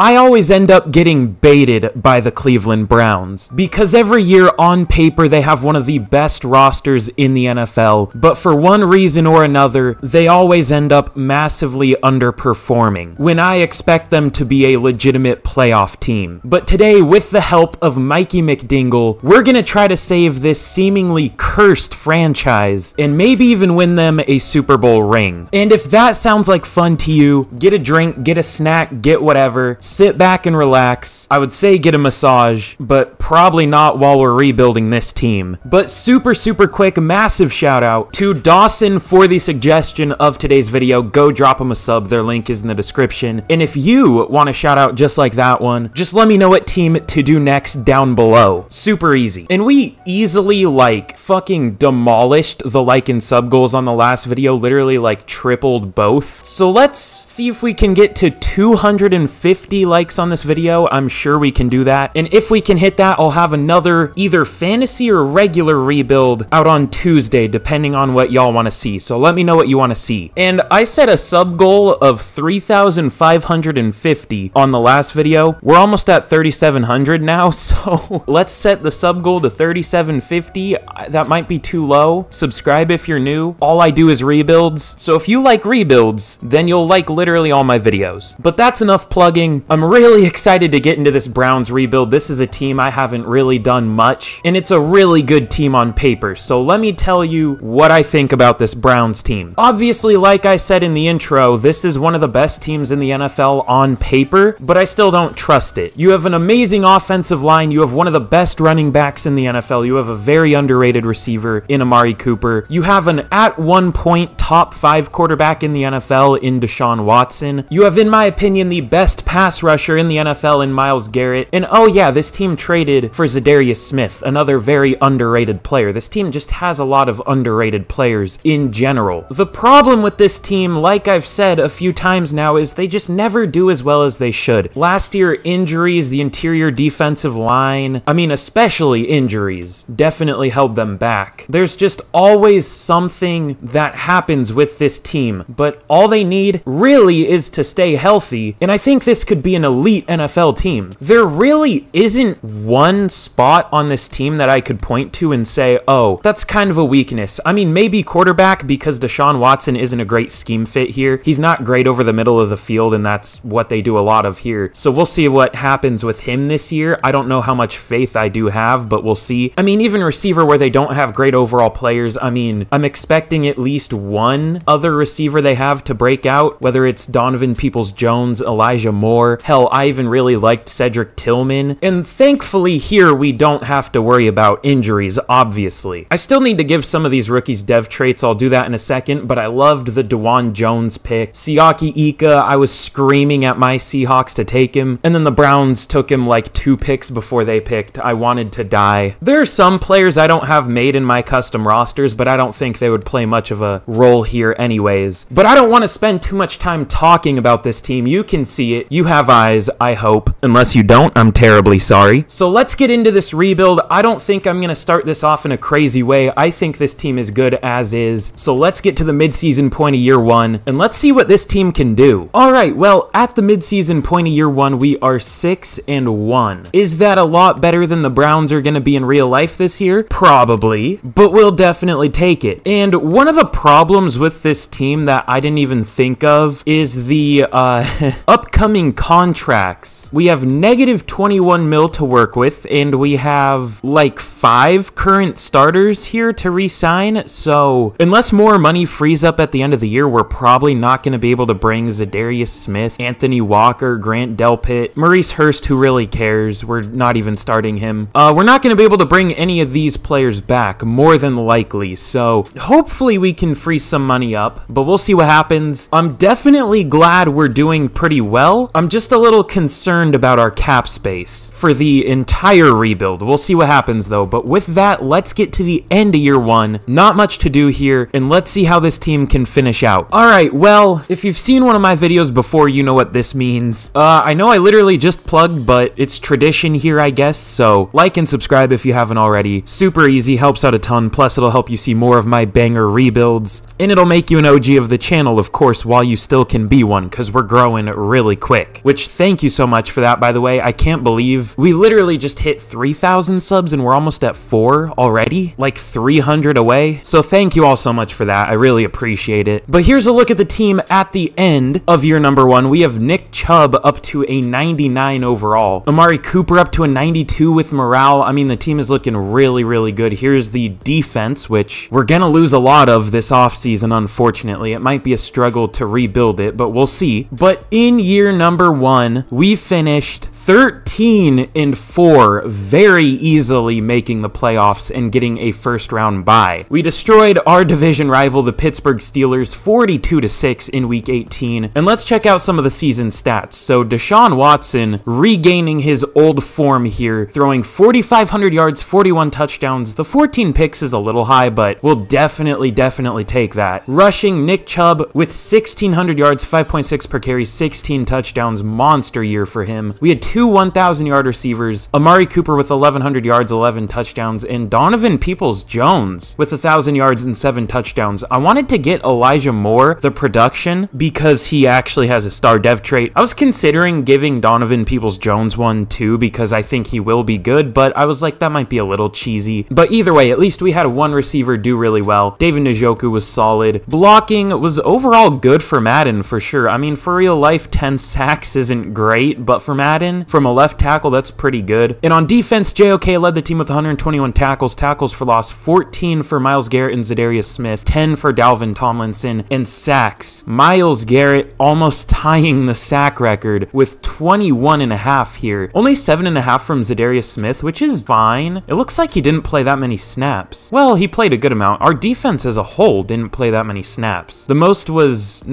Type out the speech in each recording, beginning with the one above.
I always end up getting baited by the Cleveland Browns because every year on paper they have one of the best rosters in the NFL, but for one reason or another, they always end up massively underperforming when I expect them to be a legitimate playoff team. But today, with the help of Mikey McDingle, we're gonna try to save this seemingly cursed franchise and maybe even win them a Super Bowl ring. And if that sounds like fun to you, get a drink, get a snack, get whatever, sit back and relax. I would say get a massage, but probably not while we're rebuilding this team. But super, super quick, massive shout out to Dawson for the suggestion of today's video. Go drop him a sub. Their link is in the description. And if you want a shout out just like that one, just let me know what team to do next down below. Super easy. And we easily like fucking demolished the like and sub goals on the last video, literally like tripled both. So let's see if we can get to 250 likes on this video. I'm sure we can do that. And if we can hit that, I'll have another either fantasy or regular rebuild out on Tuesday, depending on what y'all want to see. So let me know what you want to see. And I set a sub goal of 3,550 on the last video. We're almost at 3,700 now, so let's set the sub goal to 3,750. That might be too low. Subscribe if you're new. All I do is rebuilds. So if you like rebuilds, then you'll like literally all my videos. But that's enough plugging. I'm really excited to get into this Browns rebuild. This is a team I haven't really done much, and it's a really good team on paper. So let me tell you what I think about this Browns team. Obviously, like I said in the intro, this is one of the best teams in the NFL on paper, but I still don't trust it. You have an amazing offensive line. You have one of the best running backs in the NFL. You have a very underrated receiver in Amari Cooper. You have an at one point top five quarterback in the NFL in Deshaun Watson. You have, in my opinion, the best pass rusher in the NFL in Myles Garrett. And oh yeah, this team traded for Za'Darius Smith, another very underrated player. This team just has a lot of underrated players in general. The problem with this team, like I've said a few times now, is they just never do as well as they should. Last year, injuries, the interior defensive line, I mean, especially injuries, definitely held them back. There's just always something that happens with this team, but all they need really is to stay healthy, and I think this could be an elite NFL team. There really isn't one spot on this team that I could point to and say, oh, that's kind of a weakness. I mean, maybe quarterback because Deshaun Watson isn't a great scheme fit here. He's not great over the middle of the field, and that's what they do a lot of here. So we'll see what happens with him this year. I don't know how much faith I do have, but we'll see. I mean, even receiver where they don't have great overall players, I mean, I'm expecting at least one other receiver they have to break out, whether it's Donovan Peoples Jones, Elijah Moore. Hell, I even really liked Cedric Tillman. And thankfully, here we don't have to worry about injuries, obviously. I still need to give some of these rookies dev traits. I'll do that in a second, but I loved the Dawand Jones pick. Siaki Ika, I was screaming at my Seahawks to take him. And then the Browns took him like two picks before they picked. I wanted to die. There are some players I don't have made in my custom rosters, but I don't think they would play much of a role here anyways. But I don't want to spend too much time talking about this team. You can see it. You have eyes, I hope. Unless you don't, I'm terribly sorry. So let's get into this rebuild. I don't think I'm going to start this off in a crazy way. I think this team is good as is. So let's get to the midseason point of year one and let's see what this team can do. All right, well, at the midseason point of year one, we are six and one. Is that a lot better than the Browns are going to be in real life this year? Probably, but we'll definitely take it. And one of the problems with this team that I didn't even think of is the uh, upcoming contracts. We have negative 21 mil to work with, and we have like five current starters here to re-sign. So unless more money frees up at the end of the year, we're probably not going to be able to bring Za'Darius Smith, Anthony Walker, Grant Delpit, Maurice Hurst, who really cares. We're not even starting him. Uh, we're not going to be able to bring any of these players back, more than likely. So hopefully we can free some money up, but we'll see what happens. I'm definitely glad we're doing pretty well. I'm just a little concerned about our cap space for the entire rebuild. We'll see what happens though. But with that, let's get to the end of year one. Not much to do here, and let's see how this team can finish out. All right, well, if you've seen one of my videos before, you know what this means. Uh, I know I literally just plugged, but it's tradition here, I guess. So like and subscribe if you haven't already. Super easy, helps out a ton. Plus, it'll help you see more of my banger rebuilds, and it'll make you an OG of the channel, of course, while you still can be one because we're growing really quick. Which, thank you so much for that, by the way. I can't believe we literally just hit 3,000 subs and we're almost at four already, like 300 away. So thank you all so much for that. I really appreciate it. But here's a look at the team at the end of year number one. We have Nick Chubb up to a 99 overall, Amari Cooper up to a 92 with morale. I mean, the team is looking really, really good. Here's the defense, which we're going to lose a lot of this offseason, unfortunately. It might be a struggle to rebuild it, but we'll see. But in year number one, we finished 13 and 4, very easily making the playoffs and getting a first round bye. We destroyed our division rival, the Pittsburgh Steelers, 42 to 6 in week 18. And let's check out some of the season stats. So Deshaun Watson regaining his old form here, throwing 4,500 yards, 41 touchdowns. The 14 picks is a little high, but we'll definitely, definitely take that. Rushing Nick Chubb with 1,600 yards, 5.6 per carry, 16 touchdowns. Monster year for him. We had two 1,000 yard receivers, Amari Cooper with 1,100 yards, 11 touchdowns, and Donovan Peoples Jones with 1,000 yards and 7 touchdowns. I wanted to get Elijah Moore the production because he actually has a star dev trait. I was considering giving Donovan Peoples Jones one too because I think he will be good, but I was like, that might be a little cheesy. But either way, at least we had one receiver do really well. David Njoku was solid. Blocking was overall good for Madden for sure. I mean, for real life, 10 sacks isn't great, but for Madden, from a left tackle, that's pretty good. And on defense, JOK led the team with 121 tackles, tackles for loss, 14 for Myles Garrett and Za'Darius Smith, 10 for Dalvin Tomlinson, and sacks. Myles Garrett almost tying the sack record with 21 and a half here. Only seven and a half from Za'Darius Smith, which is fine. It looks like he didn't play that many snaps. Well, he played a good amount. Our defense as a whole didn't play that many snaps. The most was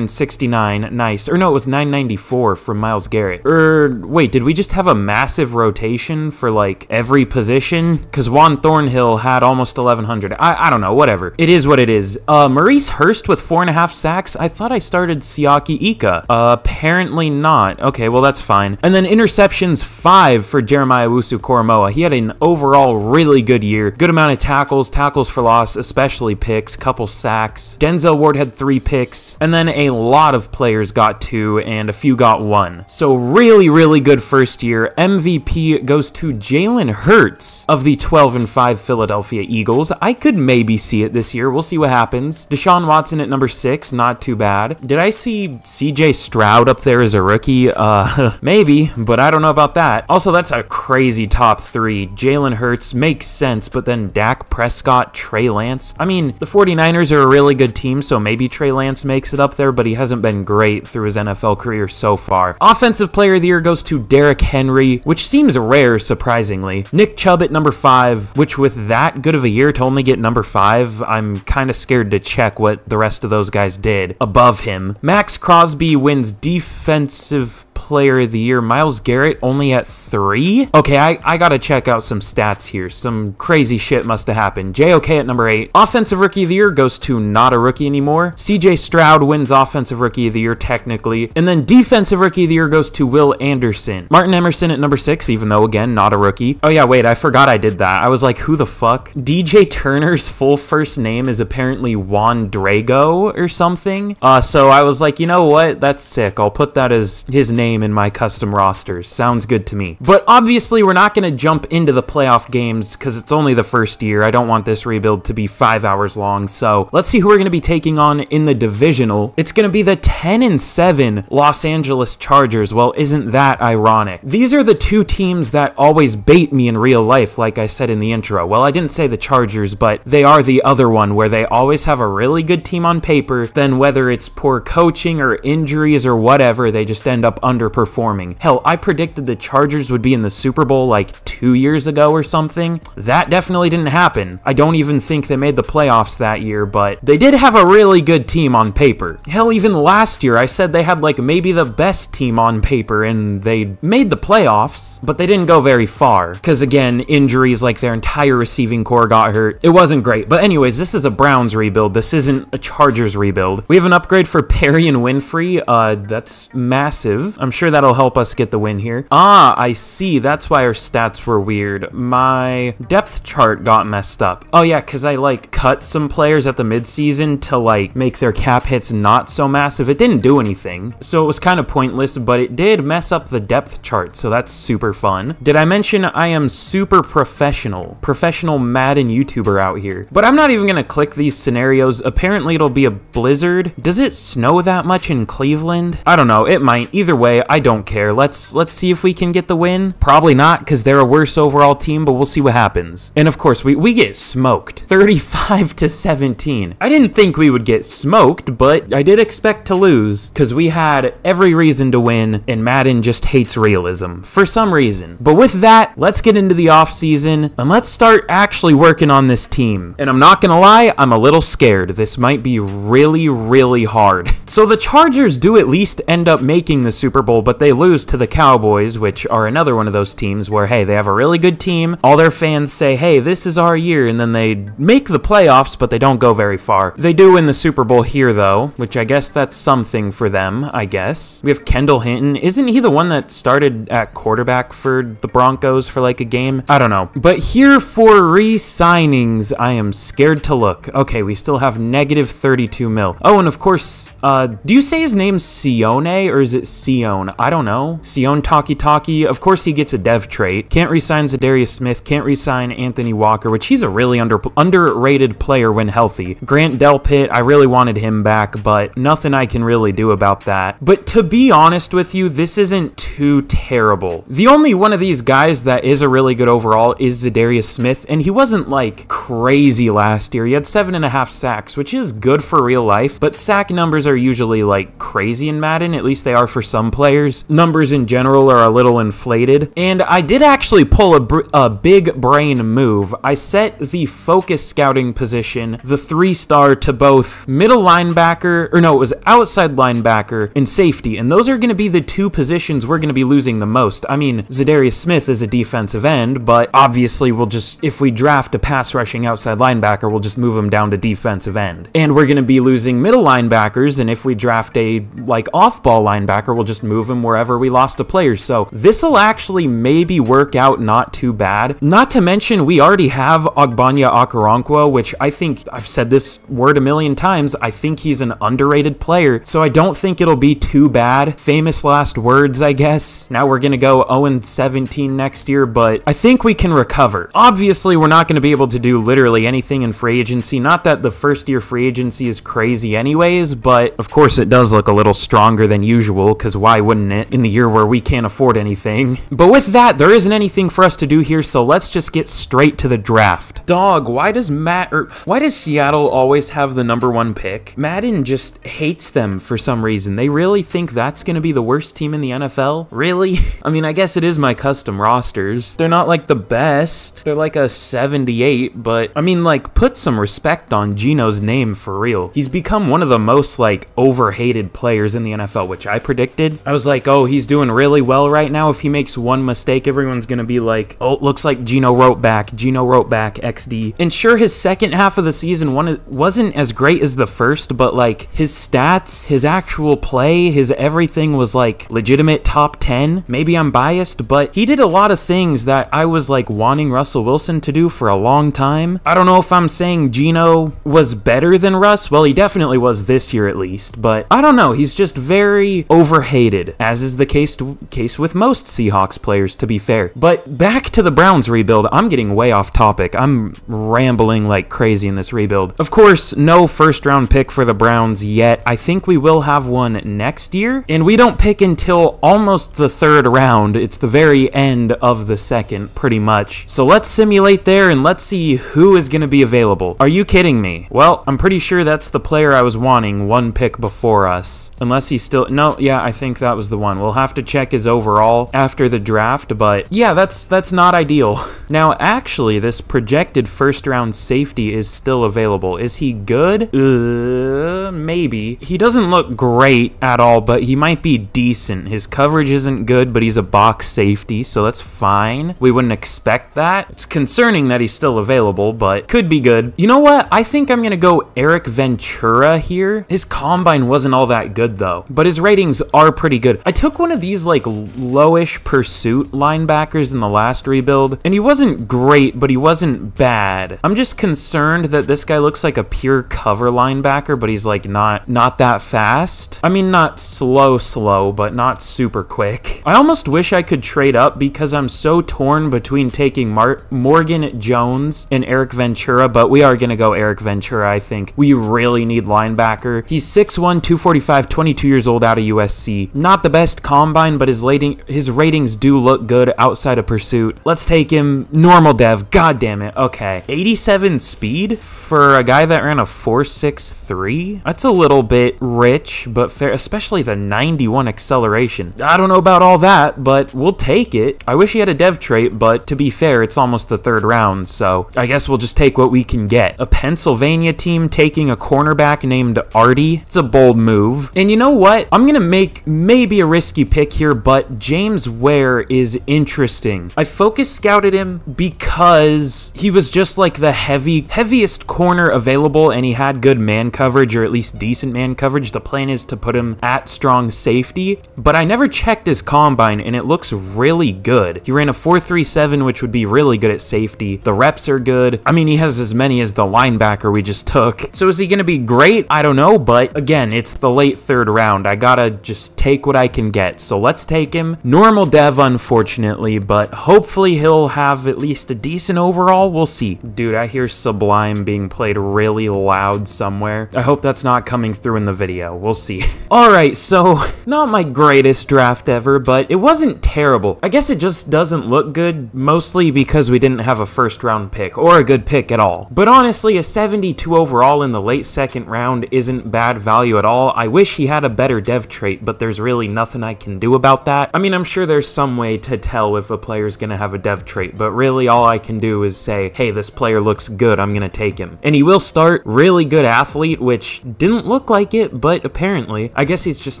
969, nice. Or no, it was 994 from Myles Garrett. Er, wait, did we just have a massive rotation for like every position? Because Juan Thornhill had almost 1,100. I, I don't know, whatever. It is what it is. Uh, Maurice Hurst with four and a half sacks. I thought I started Siaki Ika. Uh, apparently not. Okay, well, that's fine. And then interceptions, five for Jeremiah Owusu-Koramoah. He had an overall really good year. Good amount of tackles, tackles for loss, especially picks, couple sacks. Denzel Ward had three picks, and then a lot of players got two, and a few got one. So really, really good first year. MVP goes to Jalen Hurts of the 12 and 5 Philadelphia Eagles. I could maybe see it this year. We'll see what happens. Deshaun Watson at number six, not too bad. Did I see CJ Stroud up there as a rookie? Uh, maybe, but I don't know about that. Also, that's a crazy top three. Jalen Hurts makes sense, but then Dak Prescott, Trey Lance. I mean, the 49ers are a really good team, so maybe Trey Lance makes it up there, but he hasn't been great through his NFL career so far. Offensive player of the year goes to Derrick Henry, which seems rare, surprisingly. Nick Chubb at number five, which with that good of a year to only get number five, I'm kind of scared to check what the rest of those guys did above him. Maxx Crosby wins defensive player of the year. Myles Garrett only at three? Okay, I, I gotta check out some stats here. Some crazy shit must have happened. JOK at number eight. Offensive rookie of the year goes to not a rookie anymore. CJ Stroud wins offensive rookie of the year technically. And then defensive rookie of the year goes to Will Anderson. Martin Emerson at number six, even though again, not a rookie. Oh yeah, wait, I forgot I did that. I was like, who the fuck? DJ Turner's full first name is apparently Juan Drago or something. Uh, so I was like, you know what? That's sick. I'll put that as his name in my custom rosters. Sounds good to me. But obviously, we're not going to jump into the playoff games because it's only the first year. I don't want this rebuild to be five hours long. So let's see who we're going to be taking on in the divisional. It's going to be the 10 and 7 Los Angeles Chargers. Well, isn't that ironic? These are the two teams that always bait me in real life, like I said in the intro. Well, I didn't say the Chargers, but they are the other one where they always have a really good team on paper. Then whether it's poor coaching or injuries or whatever, they just end up underperforming. Hell, I predicted the Chargers would be in the Super Bowl like two years ago or something. That definitely didn't happen. I don't even think they made the playoffs that year, but they did have a really good team on paper. Hell, even last year, I said they had like maybe the best team on paper and they made the playoffs, but they didn't go very far. Because again, injuries like their entire receiving corps got hurt. It wasn't great. But, anyways, this is a Browns rebuild. This isn't a Chargers rebuild. We have an upgrade for Perrion Winfrey. Uh, that's massive. I'm I'm sure that'll help us get the win here. Ah, I see. That's why our stats were weird. My depth chart got messed up. Oh yeah, because I like cut some players at the midseason to like make their cap hits not so massive. It didn't do anything, so it was kind of pointless, but it did mess up the depth chart, so that's super fun. Did I mention I am super professional? Professional Madden YouTuber out here. But I'm not even gonna click these scenarios. Apparently it'll be a blizzard. Does it snow that much in Cleveland? I don't know, it might. Either way, I don't care. Let's let's see if we can get the win. Probably not, because they're a worse overall team, but we'll see what happens. And of course, we, we get smoked. 35 to 17. I didn't think we would get smoked, but I did expect to lose, because we had every reason to win, and Madden just hates realism. For some reason. But with that, let's get into the offseason, and let's start actually working on this team. And I'm not gonna lie, I'm a little scared. This might be really, really hard. So the Chargers do at least end up making the Super Bowl, but they lose to the Cowboys, which are another one of those teams where, hey, they have a really good team. All their fans say, hey, this is our year, and then they make the playoffs, but they don't go very far. They do win the Super Bowl here, though, which I guess that's something for them, I guess. We have Kendall Hinton. Isn't he the one that started at quarterback for the Broncos for like a game? I don't know. But here for re-signings, I am scared to look. Okay, we still have negative 32 mil. Oh, and of course, uh, do you say his name's Sione or is it Sion? I don't know. Sion Taki Taki. Of course, he gets a dev trait. Can't resign Za'Darius Smith. Can't resign Anthony Walker, which he's a really under underrated player when healthy. Grant Delpit, I really wanted him back, but nothing I can really do about that. But to be honest with you, this isn't too terrible. The only one of these guys that is a really good overall is Za'Darius Smith, and he wasn't like crazy last year. He had seven and a half sacks, which is good for real life, but sack numbers are usually like crazy in Madden, at least they are for some players. Players, numbers in general are a little inflated, and I did actually pull a, a big brain move. I set the focus scouting position, the three star, to both middle linebacker, or no, it was outside linebacker and safety, and those are going to be the two positions we're going to be losing the most. I mean, Za'Darius Smith is a defensive end, but obviously we'll just, if we draft a pass rushing outside linebacker, we'll just move him down to defensive end. And we're going to be losing middle linebackers, and if we draft a, like, off ball linebacker, we'll just move him wherever we lost a player. So this'll actually maybe work out not too bad. Not to mention, we already have Ogbonnia Okoronkwo, which I think, I've said this word a million times, I think he's an underrated player, so I don't think it'll be too bad. Famous last words, I guess. Now we're to go 0-17 next year, but I think we can recover. Obviously, we're not to be able to do literally anything in free agency. Not that the first year free agency is crazy anyways, but of course it does look a little stronger than usual, because why wouldn't it in the year where we can't afford anything? But with that, there isn't anything for us to do here, so let's just get straight to the draft. Dog, why does Matt, or why does Seattle always have the number one pick? Madden just hates them for some reason. They really think that's going to be the worst team in the NFL? Really? I mean, I guess it is my custom rosters. They're not like the best. They're like a 78, but I mean, like, put some respect on Geno's name for real. He's become one of the most, like, overhated players in the NFL, which I predicted. I was like, oh, he's doing really well right now. If he makes one mistake, everyone's going to be like, oh, it looks like Geno wrote back. Geno wrote back XD. And sure, his second half of the season one wasn't as great as the first, but like his stats, his actual play, his everything was like legitimate top 10. Maybe I'm biased, but he did a lot of things that I was like wanting Russell Wilson to do for a long time. I don't know if I'm saying Geno was better than Russ. Well, he definitely was this year at least, but I don't know. He's just very overhated, as is the case to, case with most Seahawks players, to be fair. But back to the Browns rebuild. I'm getting way off topic. I'm rambling like crazy in this rebuild. Of course, no first round pick for the Browns yet. I think we will have one next year, and we don't pick until almost the third round. It's the very end of the second, pretty much. So let's simulate there and let's see who is going to be available. Are you kidding me? Well, I'm pretty sure that's the player I was wanting one pick before us. Unless he's still. No, yeah, I think that was the one. We'll have to check his overall after the draft, but yeah, that's that's not ideal. Now, actually, this projected first round safety is still available. Is he good? Uh, maybe. He doesn't look great at all, but he might be decent. His coverage isn't good, but he's a box safety, so that's fine. We wouldn't expect that. It's concerning that he's still available, but could be good. You know what? I think I'm to go Eric Ventura here. His combine wasn't all that good, though, but his ratings are pretty pretty good. I took one of these like lowish pursuit linebackers in the last rebuild, and he wasn't great, but he wasn't bad. I'm just concerned that this guy looks like a pure cover linebacker, but he's like not not that fast. I mean, not slow, slow, but not super quick. I almost wish I could trade up because I'm so torn between taking Mar Morgan Jones and Eric Ventura, but we are going to go Eric Ventura, I think. We really need linebacker. He's 6'1", 245, 22 years old out of USC. Not the best combine, but his rating, his ratings do look good outside of pursuit. Let's take him normal dev. God damn it. Okay. 87 speed for a guy that ran a 4.63? That's a little bit rich, but fair, especially the 91 acceleration. I don't know about all that, but we'll take it. I wish he had a dev trait, but to be fair, it's almost the third round, so I guess we'll just take what we can get. A Pennsylvania team taking a cornerback named Artie. It's a bold move. And you know what? I'm gonna make maybe a risky pick here, but James Ware is interesting. I focus scouted him because he was just like the heavy, heaviest corner available and he had good man coverage or at least decent man coverage. The plan is to put him at strong safety, but I never checked his combine and it looks really good. He ran a 4.37, which would be really good at safety. The reps are good. I mean, he has as many as the linebacker we just took. So is he going to be great? I don't know, but again, it's the late third round. I gotta just take what I can get. So let's take him. Normal dev, unfortunately, but hopefully he'll have at least a decent overall. We'll see. Dude, I hear Sublime being played really loud somewhere. I hope that's not coming through in the video. We'll see. All right, so not my greatest draft ever, but it wasn't terrible. I guess it just doesn't look good, mostly because we didn't have a first round pick or a good pick at all. But honestly, a 72 overall in the late second round isn't bad value at all. I wish he had a better dev trait, but there's really nothing I can do about that. I mean, I'm sure there's some way to tell if a player's gonna have a dev trait, but really all I can do is say, hey, this player looks good, I'm gonna take him. And he will start really good athlete, which didn't look like it, but apparently. I guess he's just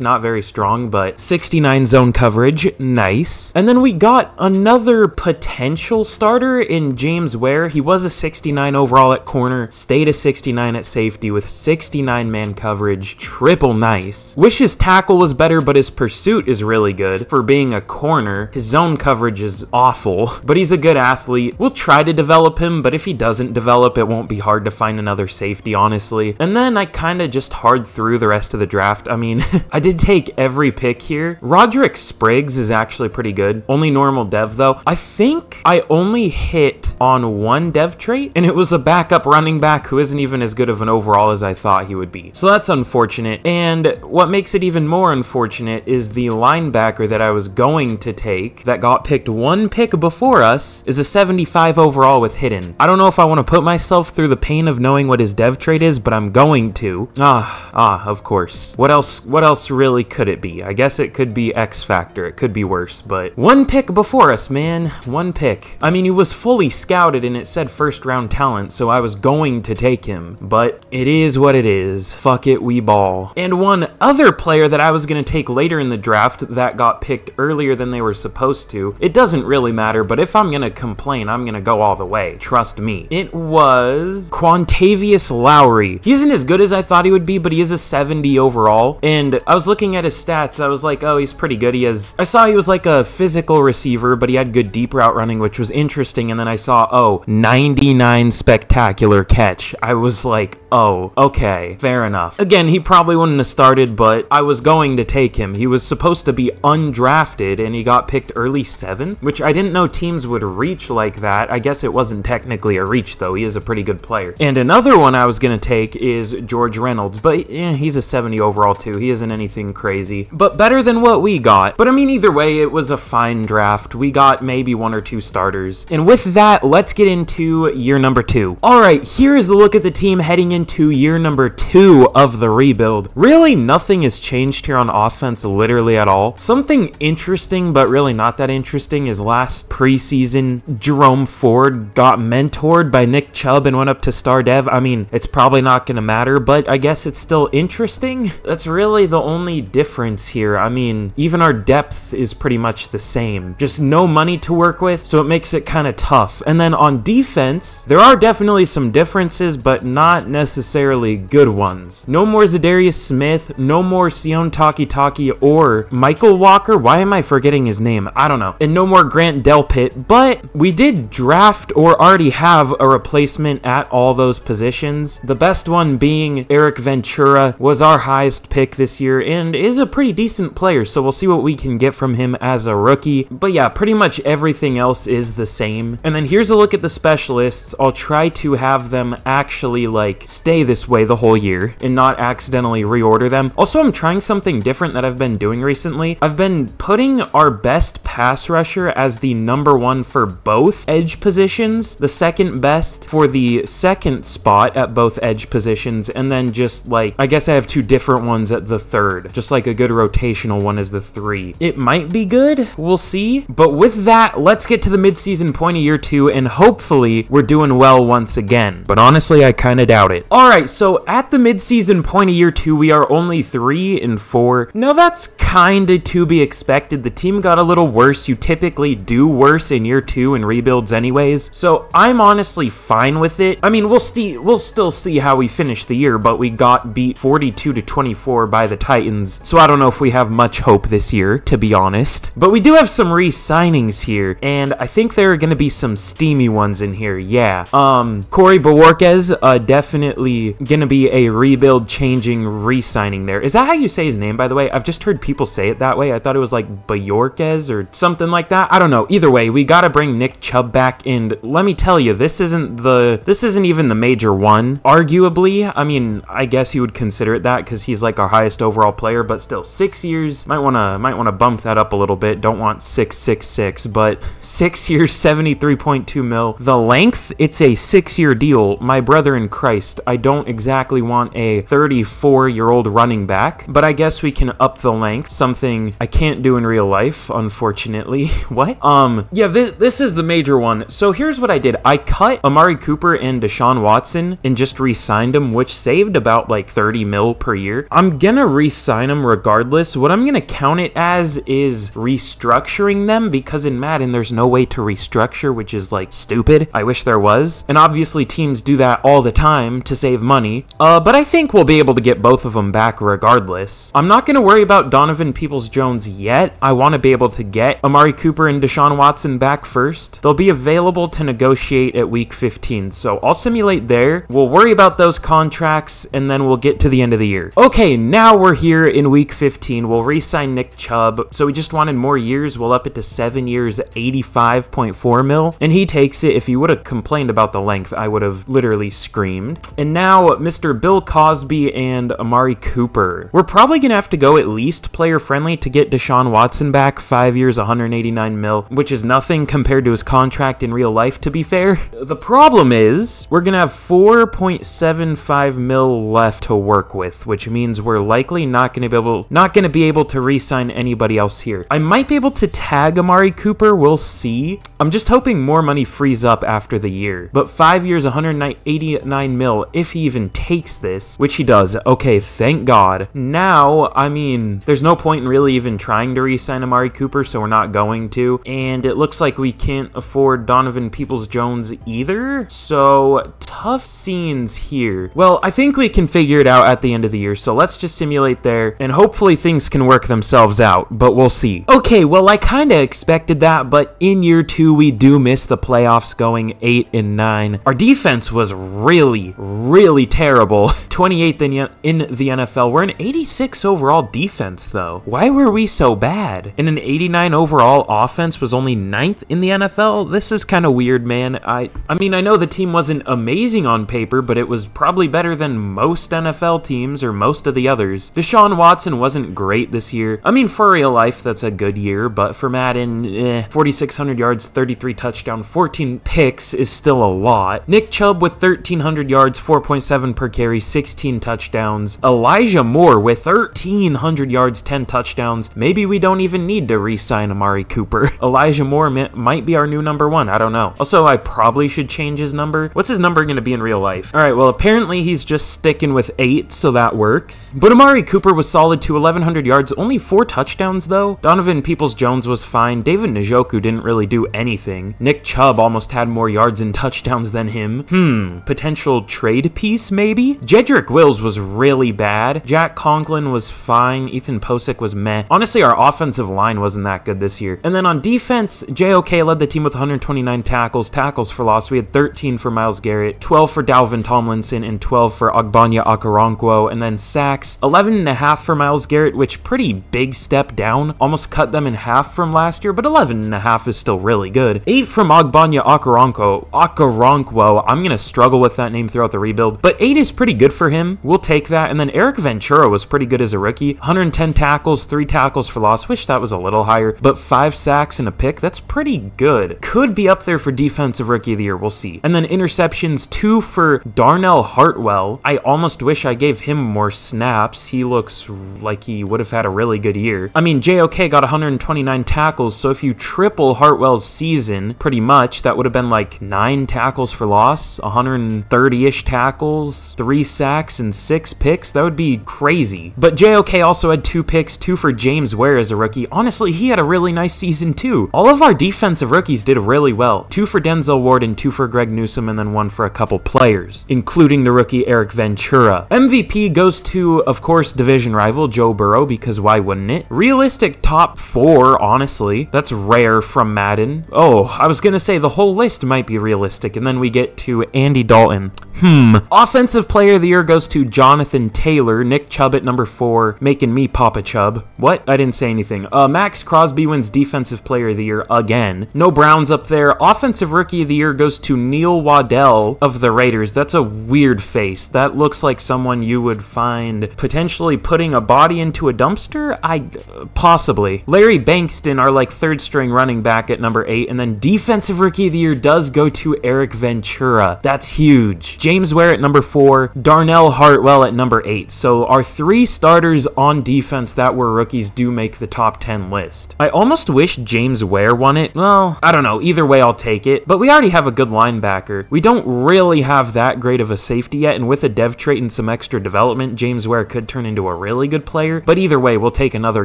not very strong, but 69 zone coverage, nice. And then we got another potential starter in James Ware. He was a 69 overall at corner, stayed a 69 at safety with 69 man coverage, triple nice. Wish his tackle was better, but his pursuit is really good. For being a corner, his zone coverage is awful, but he's a good athlete. We'll try to develop him, but if he doesn't develop, it won't be hard to find another safety, honestly. And then I kind of just hard through the rest of the draft. I mean, I did take every pick here. Roderick Spriggs is actually pretty good. Only normal dev, though. I think I only hit on one dev trait, and it was a backup running back who isn't even as good of an overall as I thought he would be. So that's unfortunate. And what makes it even more unfortunate is the linebacker that I was going to take that got picked one pick before us is a 75 overall with hidden. I don't know if I want to put myself through the pain of knowing what his dev trait is, but I'm going to. Ah, ah, of course. What else, what else really could it be? I guess it could be X Factor. It could be worse, but one pick before us, man. One pick. I mean, he was fully scouted and it said first round talent, so I was going to take him, but it is what it is. Fuck it, we ball. And one other player that I was going to take later in the draft that got picked earlier than they were supposed to, it doesn't really matter, but if I'm to complain, I'm to go all the way. Trust me. It was Quantavius Lowry. He isn't as good as I thought he would be, but he is a 70 overall. And I was looking at his stats. I was like, oh, he's pretty good. He has, I saw he was like a physical receiver, but he had good deep route running, which was interesting. And then I saw, oh, 99 spectacular catch. I was like, oh, okay, fair enough. Again, he probably wouldn't have started, but I was going to take him. He was supposed to be undrafted and he got picked early seventh, which I didn't know teams would reach like that. I guess it wasn't technically a reach though. He is a pretty good player. And another one I was going to take is George Reynolds, but eh, he's a 70 overall too. He isn't anything crazy, but better than what we got. But I mean, either way, it was a fine draft. We got maybe one or two starters. And with that, let's get into year number two. All right, here is a look at the team heading into year number two of the rebuild. Really, nothing has changed here on offense literally at all. Something interesting, but really not that interesting, is last preseason, Jerome Ford got mentored by Nick Chubb and went up to star dev. I mean, it's probably not going to matter, but I guess it's still interesting. That's really the only difference here. I mean, even our depth is pretty much the same. Just no money to work with, so it makes it kind of tough. And then on defense, there are definitely some differences, but not necessarily good ones. No more Za'Darius Smith, no more Sione Takitaki or Michael Walker. Why am I forgetting his name? I don't know. And no more Grant Delpit, but we did draft or already have a replacement at all those positions. The best one being Eric Ventura was our highest pick this year and is a pretty decent player, so we'll see what we can get from him as a rookie. But yeah, pretty much everything else is the same. And then here's a look at the specialists. I'll try to have them actually like stay this way the whole year and not accidentally reorder them. Also, I'm trying something different that I've been doing recently. I've been putting our best pass rusher as the number one for both edge positions, the second best for the second spot at both edge positions, and then just like, I guess I have two different ones at the third, just like a good rotational one is the three. It might be good, we'll see. But with that, let's get to the midseason point of year two, and hopefully we're doing well once again. But honestly, I kind of doubt it. All right, so at the midseason point of year two, we are only three and four. Now that's kind of to be expected. The team got a little worse. You typically do worse in year two in rebuilds anyways. So I'm honestly fine with it. I mean, we'll see, we'll still see how we finish the year, but we got beat 42 to 24 by the Titans. So I don't know if we have much hope this year, to be honest. But we do have some re-signings here, and I think there are going to be some steamy ones in here. Yeah. Um, Corey Bojorquez, uh, definitely going to be a rebuild changing re-signing there. Is that how you say his name, by the way? I've just heard people say it that way. I thought it was like Bajorquez or something like that. I don't know. Either way, we got to bring Nick Chubb back, and let me tell you, this isn't the this isn't even the major one. Arguably, I mean, I guess you would consider it that because he's like our highest overall player, but still, six years might wanna might wanna bump that up a little bit. Don't want six six six, but six years, seventy three point two mil. The length, it's a six year deal. My brother in Christ, I don't exactly want a thirty four year old running back, but I guess we can up the length. Something I can't do in real life, unfortunately. what? Um, yeah, this this is the major one. So here's what I did. I cut Amari Cooper and Deshaun Watson and just re-signed them, which saved about like 30 mil per year. I'm gonna re-sign them regardless. What I'm gonna count it as is restructuring them because in Madden there's no way to restructure, which is like stupid. I wish there was. And obviously teams do that all the time to save money. Uh, but I think we'll be able to get both of them back regardless. I'm not gonna worry about Donovan Peoples-Jones yet. I want to be able to get Amari Cooper and Deshaun Watson back first. They'll be available to negotiate at week 15, so I'll simulate there. We'll worry about those contracts, and then we'll get to the end of the year. Okay, now we're here in week 15. We'll re-sign Nick Chubb. So we just wanted more years. We'll up it to seven years, 85.4 mil, and he takes it. If he would have complained about the length, I would have literally screamed. And now Mr. Bill Cosby and Amari Cooper. We're probably gonna have to go at least player friendly to get Deshaun Watson back, five years, 189 mil, which is nothing compared to his contract in real life, to be fair. The problem is we're gonna have 4.75 mil left to work with, which means we're likely not gonna be able not gonna be able to re-sign anybody else here. I might be able to tag Amari Cooper, we'll see. I'm just hoping more money frees up after the year. But five years, 189 mil, if he even takes this, which he does. Okay, thank God. Now, I mean, there's no point in really even trying to re-sign Amari Cooper, so we're not going to. And it looks like we can't afford Donovan Peoples-Jones either. So, tough scenes here. Well, I think we can figure it out at the end of the year, so let's just simulate there, and hopefully things can work themselves out, but we'll see. Okay, well, I kind of expected that, but in year two, we do miss the playoffs going 8 and 9. Our defense was really, really terrible. 28th in, in the NFL. We're an 86 overall defense, though. Why were we so bad? And an 89 overall offense was only 9th in the NFL? This is kind of weird, man. I, I mean, I know the team wasn't amazing on paper, but it was probably better than most NFL teams or most of the others. Deshaun Watson wasn't great this year. I mean, for real life, that's a good year, but for Madden, eh, 4,600 yards, 33 touchdown, 14 picks is still a lot. Nick Chubb with 1,300 yards, 4.7 per carry, 16 touchdowns. Elijah Moore with 1,300 yards, 10 touchdowns. Maybe we don't even need to re-sign Amari Cooper. Elijah Moore might be our new number one. I don't know. Also, I probably should change his number. What's his number going to be in real life? All right, well, apparently he's just sticking with eight, so that works. But Amari Cooper was solid to 1,100 yards, only four touchdowns, though. Donovan Peoples-Jones was fine. David Njoku didn't really do anything. Nick Chubb almost had more yards and touchdowns than him. Hmm, potential trade piece maybe? Jedrick Wills was really bad. Jack Conklin was fine. Ethan Pocic was meh. Honestly, our offensive line wasn't that good this year. And then on defense, JOK led the team with 129 tackles. Tackles for loss, we had 13 for Myles Garrett, 12 for Dalvin Tomlinson, and 12 for Ogbonnia Okoronkwo. And then sacks, 11 and a half for Myles Garrett, which pretty big step down. Almost cut them in half from last year, but 11 and a half is still really good. 8 from Ogbonnia Okoronkwo. Okoronkwo, I'm going to struggle with that name throughout the rebuild, but 8 is pretty good for him. We'll take that. And then Eric Ventura was pretty good as a rookie. 110 tackles, 3 tackles for loss. Wish that was a little higher, but 5 sacks and a pick. That's pretty good. Could be up there for defensive rookie of the year. We'll see. And then interceptions, 2 for Darnell Hartwell. I almost wish I gave him more snaps. He looks like he would have had a really good year. I mean, JOK got 129 tackles, so if you triple Hartwell's season, pretty much, that would have been like 9 tackles for loss, 130-ish tackles, 3 sacks, and 6 picks. That would be crazy. But JOK also had 2 picks, 2 for James Ware as a rookie. Honestly, he had a really nice season too. All of our defensive rookies did really well. 2 for Denzel Ward and 2 for Greg Newsome, and then 1 for a couple players, including the rookie Eric Ventura. MVP goes to, of course, division rival Joe Burrow, because why wouldn't it? Realistic top 4, honestly. That's rare from Madden. Oh, I was gonna say the whole list might be realistic, and then we get to Andy Dalton. Hmm. Offensive player of the year goes to Jonathan Taylor. Nick Chubb at number four, making me Papa Chubb. What? I didn't say anything. Uh, Maxx Crosby wins defensive player of the year again. No Browns up there. Offensive rookie of the year goes to Neil Waddell of the Raiders. That's a weird face. That looks like someone you would find potentially putting a body into a dumpster. I possibly. Larry Bankston, our like third string running back at number eight, and then defensive rookie of the year does go to Eric Ventura. That's huge. James Ware at number four, Darnell Hartwell at number eight. So our three starters on defense that were rookies do make the top 10 list. I almost wish James Ware won it. Well, I don't know. Either way, I'll take it. But we already have a good linebacker. We don't really have that great of a safety yet, and with a dev trait and some extra development, James Ware could turn into a really good player. But either way, we'll take another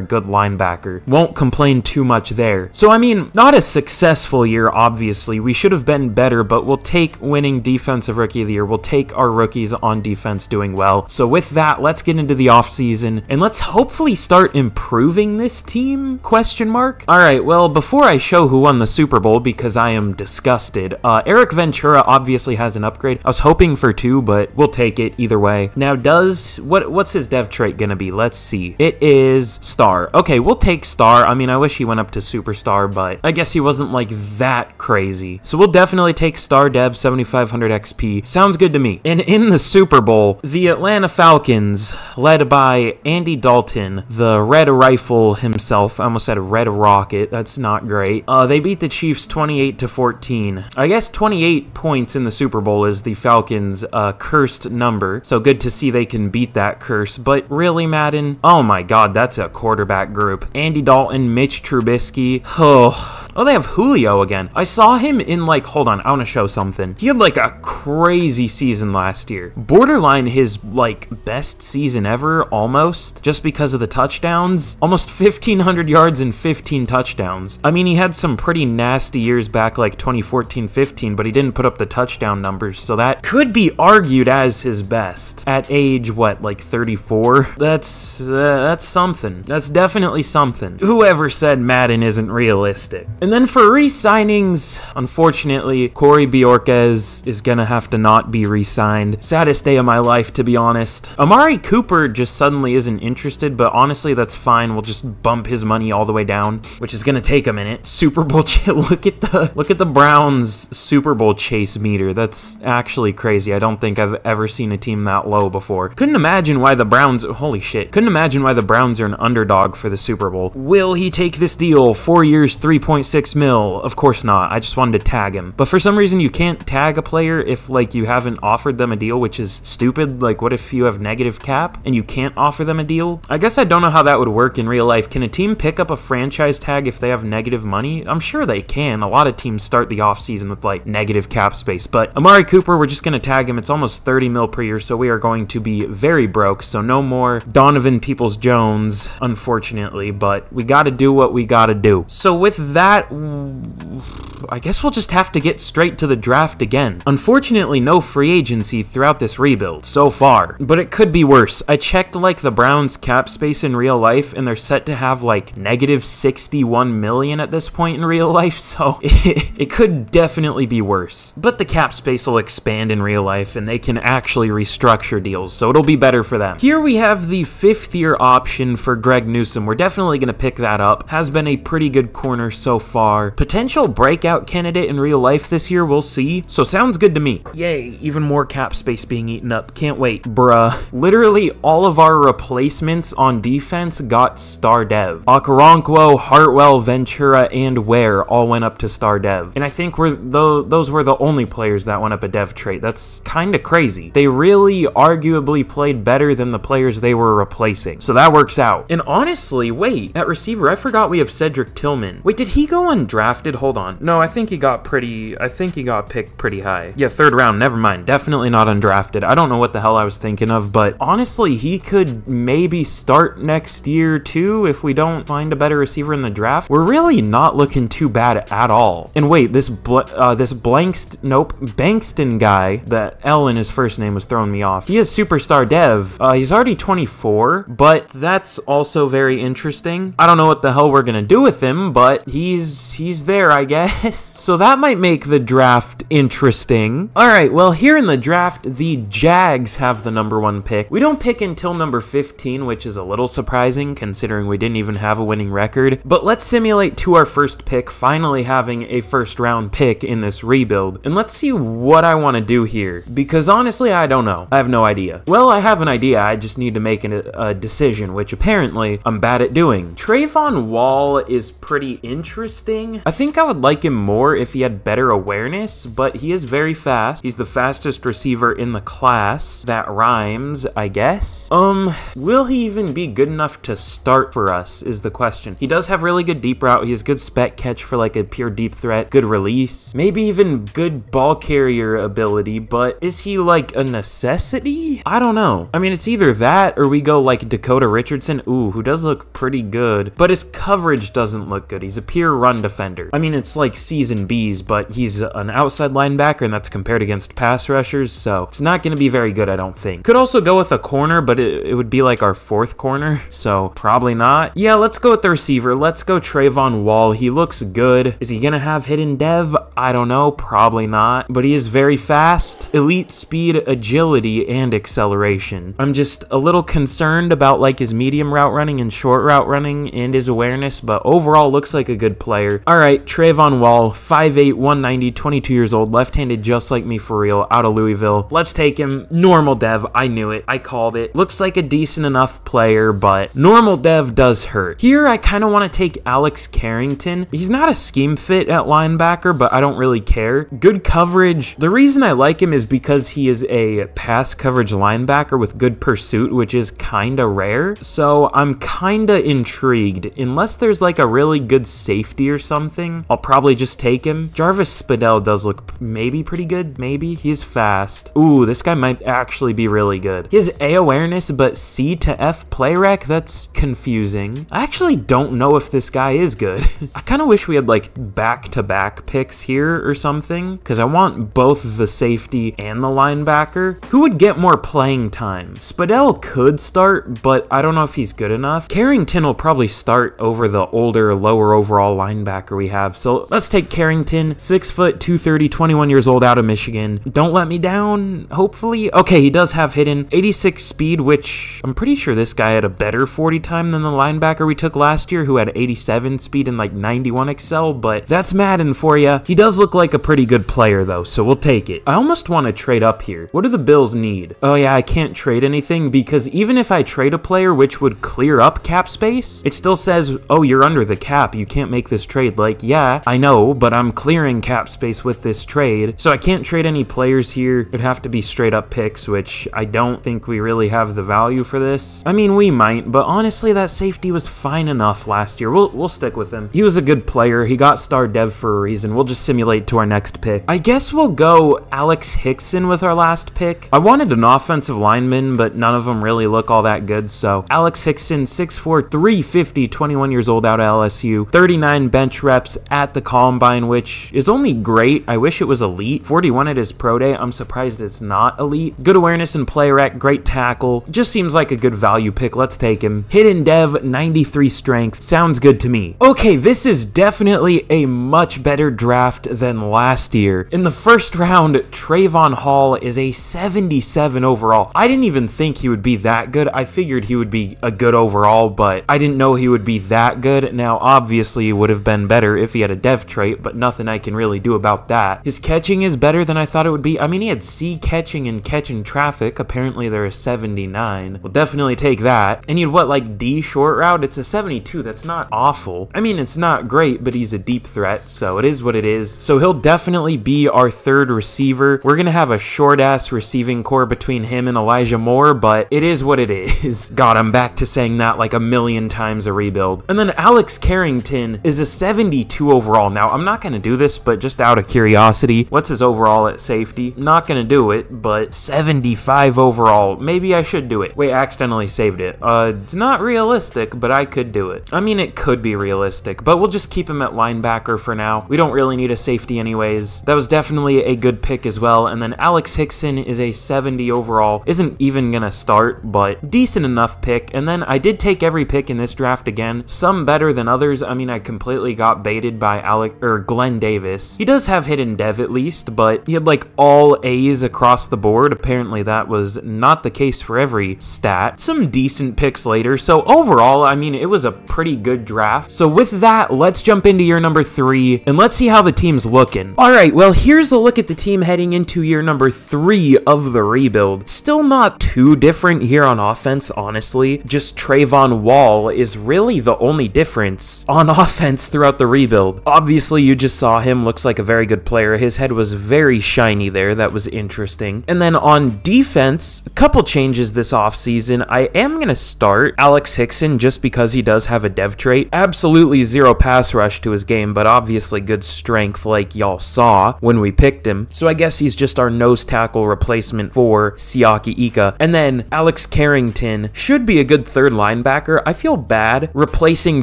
good linebacker. Won't complain too much there. So, I mean, not a successful year, obviously. We should have been better, but we'll take winning defensive rookie of the year. We'll take our rookies on defense doing well. So with that, let's get into the offseason and let's hopefully start improving this team? Question mark. All right, well, before I show who won the Super Bowl because I am disgusted, uh, Eric Ventura obviously has an upgrade. I was hoping for two, but we'll take it either way. Now, does what what's his dev trait gonna be? Let's see. It is star. Okay, we'll take star. I mean, I wish he went up to superstar, but I guess he wasn't like that crazy. So we'll definitely take star dev 7500 XP. Sounds good to me. And in the Super Bowl, the Atlanta Falcons, led by Andy Dalton, the Red Rifle himself, I almost said a Red Rocket. That's not great. Uh, they beat the Chiefs 28 to 14. I guess 28 points in the Super Bowl is the Falcons' uh, cursed number. So good to see they can beat that curse. But really, Madden? Oh my God, that's a quarterback group. Andy Dalton, Mitch Trubisky. Oh. Oh, they have Julio again. I saw him in like, hold on, I want to show something. He had like a crazy season last year. Borderline his like best season ever, almost, just because of the touchdowns. Almost 1,500 yards and 15 touchdowns. I mean, he had some pretty nasty years back like 2014 15, but he didn't put up the touchdown numbers, so that could be argued as his best. At age, what, like 34? That's, uh, that's something. That's definitely something. Whoever said Madden isn't realistic. And then for re-signings, unfortunately, Corey Bojorquez is gonna have to not be re-signed. Saddest day of my life, to be honest. Amari Cooper just suddenly isn't interested, but honestly, that's fine. We'll just bump his money all the way down, which is gonna take a minute. Super Bowl, look at the look at the Browns Super Bowl chase meter. That's actually crazy. I don't think I've ever seen a team that low before. Couldn't imagine why the Browns. Holy shit! Couldn't imagine why the Browns are an underdog for the Super Bowl. Will he take this deal? Four years, three point six mil. Of course not. I just wanted to tag him. But for some reason, you can't tag a player if, like, you haven't offered them a deal, which is stupid. Like, what if you have negative cap and you can't offer them a deal? I guess I don't know how that would work in real life. Can a team pick up a franchise tag if they have negative money? I'm sure they can. A lot of teams start the offseason with, like, negative cap space. But Amari Cooper, we're just going to tag him. It's almost 30 mil per year, so we are going to be very broke. So no more Donovan Peoples Jones, unfortunately. But we got to do what we got to do. So with that, that I guess we'll just have to get straight to the draft again. Unfortunately, no free agency throughout this rebuild so far, but it could be worse. I checked like the Browns cap space in real life and they're set to have like negative 61 million at this point in real life, so it, could definitely be worse. But the cap space will expand in real life and they can actually restructure deals, so it'll be better for them. Here we have the fifth year option for Greg Newsome. We're definitely going to pick that up. Has been a pretty good corner so far. Potential breakout candidate in real life this year, we'll see. So sounds good to me. Yay, even more cap space being eaten up. Can't wait. Bruh. Literally all of our replacements on defense got star dev. Okoronkwo, Hartwell, Ventura, and Ware all went up to star dev. And I think we're those were the only players that went up a dev trait. That's kind of crazy. They really arguably played better than the players they were replacing. So that works out. And honestly, wait, at receiver, I forgot we have Cedric Tillman. Wait, did he go undrafted? Hold on. No, I think he got pretty, I think he got picked pretty high. Yeah, third round, never mind. Definitely not undrafted. I don't know what the hell I was thinking of, but honestly, he could maybe start next year too if we don't find a better receiver in the draft. We're really not looking too bad at all. And wait, this bl uh, this Blankst, nope, Bankston guy, that L in his first name was throwing me off. He is superstar dev. Uh, he's already 24, but that's also very interesting. I don't know what the hell we're gonna do with him, but he's he's there, I guess. So that might make the draft interesting. All right, well, here in the draft, the Jags have the number one pick. We don't pick until number 15, which is a little surprising considering we didn't even have a winning record. But let's simulate to our first pick, finally having a first round pick in this rebuild. And let's see what I want to do here, because honestly, I don't know. I have no idea. Well, I have an idea. I just need to make a, a decision, which apparently I'm bad at doing. Trayvon Wall is pretty interesting. I think I would like him more if he had better awareness, but he is very fast. He's the fastest receiver in the class. That rhymes, I guess. Um, will he even be good enough to start for us is the question. He does have really good deep route. He has good spec catch for like a pure deep threat, good release, maybe even good ball carrier ability, but is he like a necessity? I don't know. I mean, it's either that or we go like Dakota Richardson, ooh, who does look pretty good, but his coverage doesn't look good. He's a pure run defender. I mean, it's like C's and B's, but he's an outside linebacker and that's compared against pass rushers, so it's not going to be very good, I don't think. Could also go with a corner, but it, it would be like our fourth corner, so probably not. Yeah, let's go with the receiver. Let's go Trayvon Wall. He looks good. Is he going to have hidden dev? I don't know. Probably not, but he is very fast. Elite speed, agility, and acceleration. I'm just a little concerned about like his medium route running and short route running and his awareness, but overall looks like a good player. All right, Trayvon Wall, 5'8", 190, 22 years old, left-handed just like me for real, out of Louisville. Let's take him. Normal dev, I knew it. I called it. Looks like a decent enough player, but normal dev does hurt. Here, I kind of want to take Alex Carrington. He's not a scheme fit at linebacker, but I don't really care. Good coverage. The reason I like him is because he is a pass coverage linebacker with good pursuit, which is kind of rare. So I'm kind of intrigued. Unless there's like a really good safety or something, I'll probably just take him. Jarvis Spadell does look maybe pretty good. Maybe. He's fast. Ooh, this guy might actually be really good. He has A awareness, but C to F play rec? That's confusing. I actually don't know if this guy is good. I kind of wish we had like back-to-back -back picks here or something, because I want both the safety and the linebacker. Who would get more playing time? Spadell could start, but I don't know if he's good enough. Carrington will probably start over the older, lower overall linebacker we have. So let's take Carrington, 6 foot, 230, 21 years old out of Michigan. Don't let me down, hopefully. Okay, he does have hidden 86 speed, which I'm pretty sure this guy had a better 40 time than the linebacker we took last year who had 87 speed and like 91 excel, but that's Madden for you. He does look like a pretty good player though, so we'll take it. I almost want to trade up here. What do the Bills need? Oh yeah, I can't trade anything because even if I trade a player which would clear up cap space, it still says, oh, you're under the cap. You can't make this trade. Like, yeah, I know, but I'm clearing cap space with this trade. So I can't trade any players here. It'd have to be straight up picks, which I don't think we really have the value for this. I mean, we might, but honestly, that safety was fine enough last year. We'll, we'll stick with him. He was a good player. He got star dev for a reason. We'll just simulate to our next pick. I guess we'll go Alex Hickson with our last pick. I wanted an offensive lineman, but none of them really look all that good. So Alex Hickson, 6'4", 350, 21 years old out of LSU, 39 bench reps at the column combine, which is only great. I wish it was elite. 41 at his pro day. I'm surprised it's not elite. Good awareness and play rec, great tackle. Just seems like a good value pick. Let's take him. Hidden dev, 93 strength. Sounds good to me. Okay, this is definitely a much better draft than last year. In the first round, Trayvon Hall is a 77 overall. I didn't even think he would be that good. I figured he would be a good overall, but I didn't know he would be that good. Now, obviously, it would have been better if he had a dev but nothing I can really do about that. His catching is better than I thought it would be. I mean, he had C catching and catching traffic. Apparently, there is 79. We'll definitely take that. And you had what, like D short route? It's a 72. That's not awful. I mean, it's not great, but he's a deep threat, so it is what it is. So he'll definitely be our third receiver. We're going to have a short ass receiving corps between him and Elijah Moore, but it is what it is. God, I'm back to saying that like a million times a rebuild. And then Alex Carrington is a 72 overall. Now, I'm not going to do this, but just out of curiosity, what's his overall at safety? Not going to do it, but 75 overall. Maybe I should do it. Wait, I accidentally saved it. Uh, it's not realistic, but I could do it. I mean, it could be realistic, but we'll just keep him at linebacker for now. We don't really need a safety anyways. That was definitely a good pick as well. And then Alex Hickson is a 70 overall. Isn't even gonna start, but decent enough pick. And then I did take every pick in this draft again. Some better than others. I mean, I completely got baited by Alec or Glenn Davis. He does have hidden dev at least, but he had like all A's across the board. Apparently that was not the case for every stat. Some decent picks later. So overall, I mean, it was a pretty good draft. So with that, let's jump into year number three and let's see how the team's looking. All right, well, here's a look at the team heading into year number three of the rebuild. Still not too different here on offense, honestly. Just Trayvon Wall is really the only difference on offense throughout the rebuild. Obviously, you just saw him, looks like a very good player. His head was very shiny there. That was interesting. And then on defense, a couple changes this offseason. I am going to start Alex Hickson just because he does have a dev trait. Absolutely zero pass rush to his game, but obviously good strength like y'all saw when we picked him. So I guess he's just our nose tackle replacement for Siaki Ika. And then Alex Carrington should be a good third linebacker. I feel bad replacing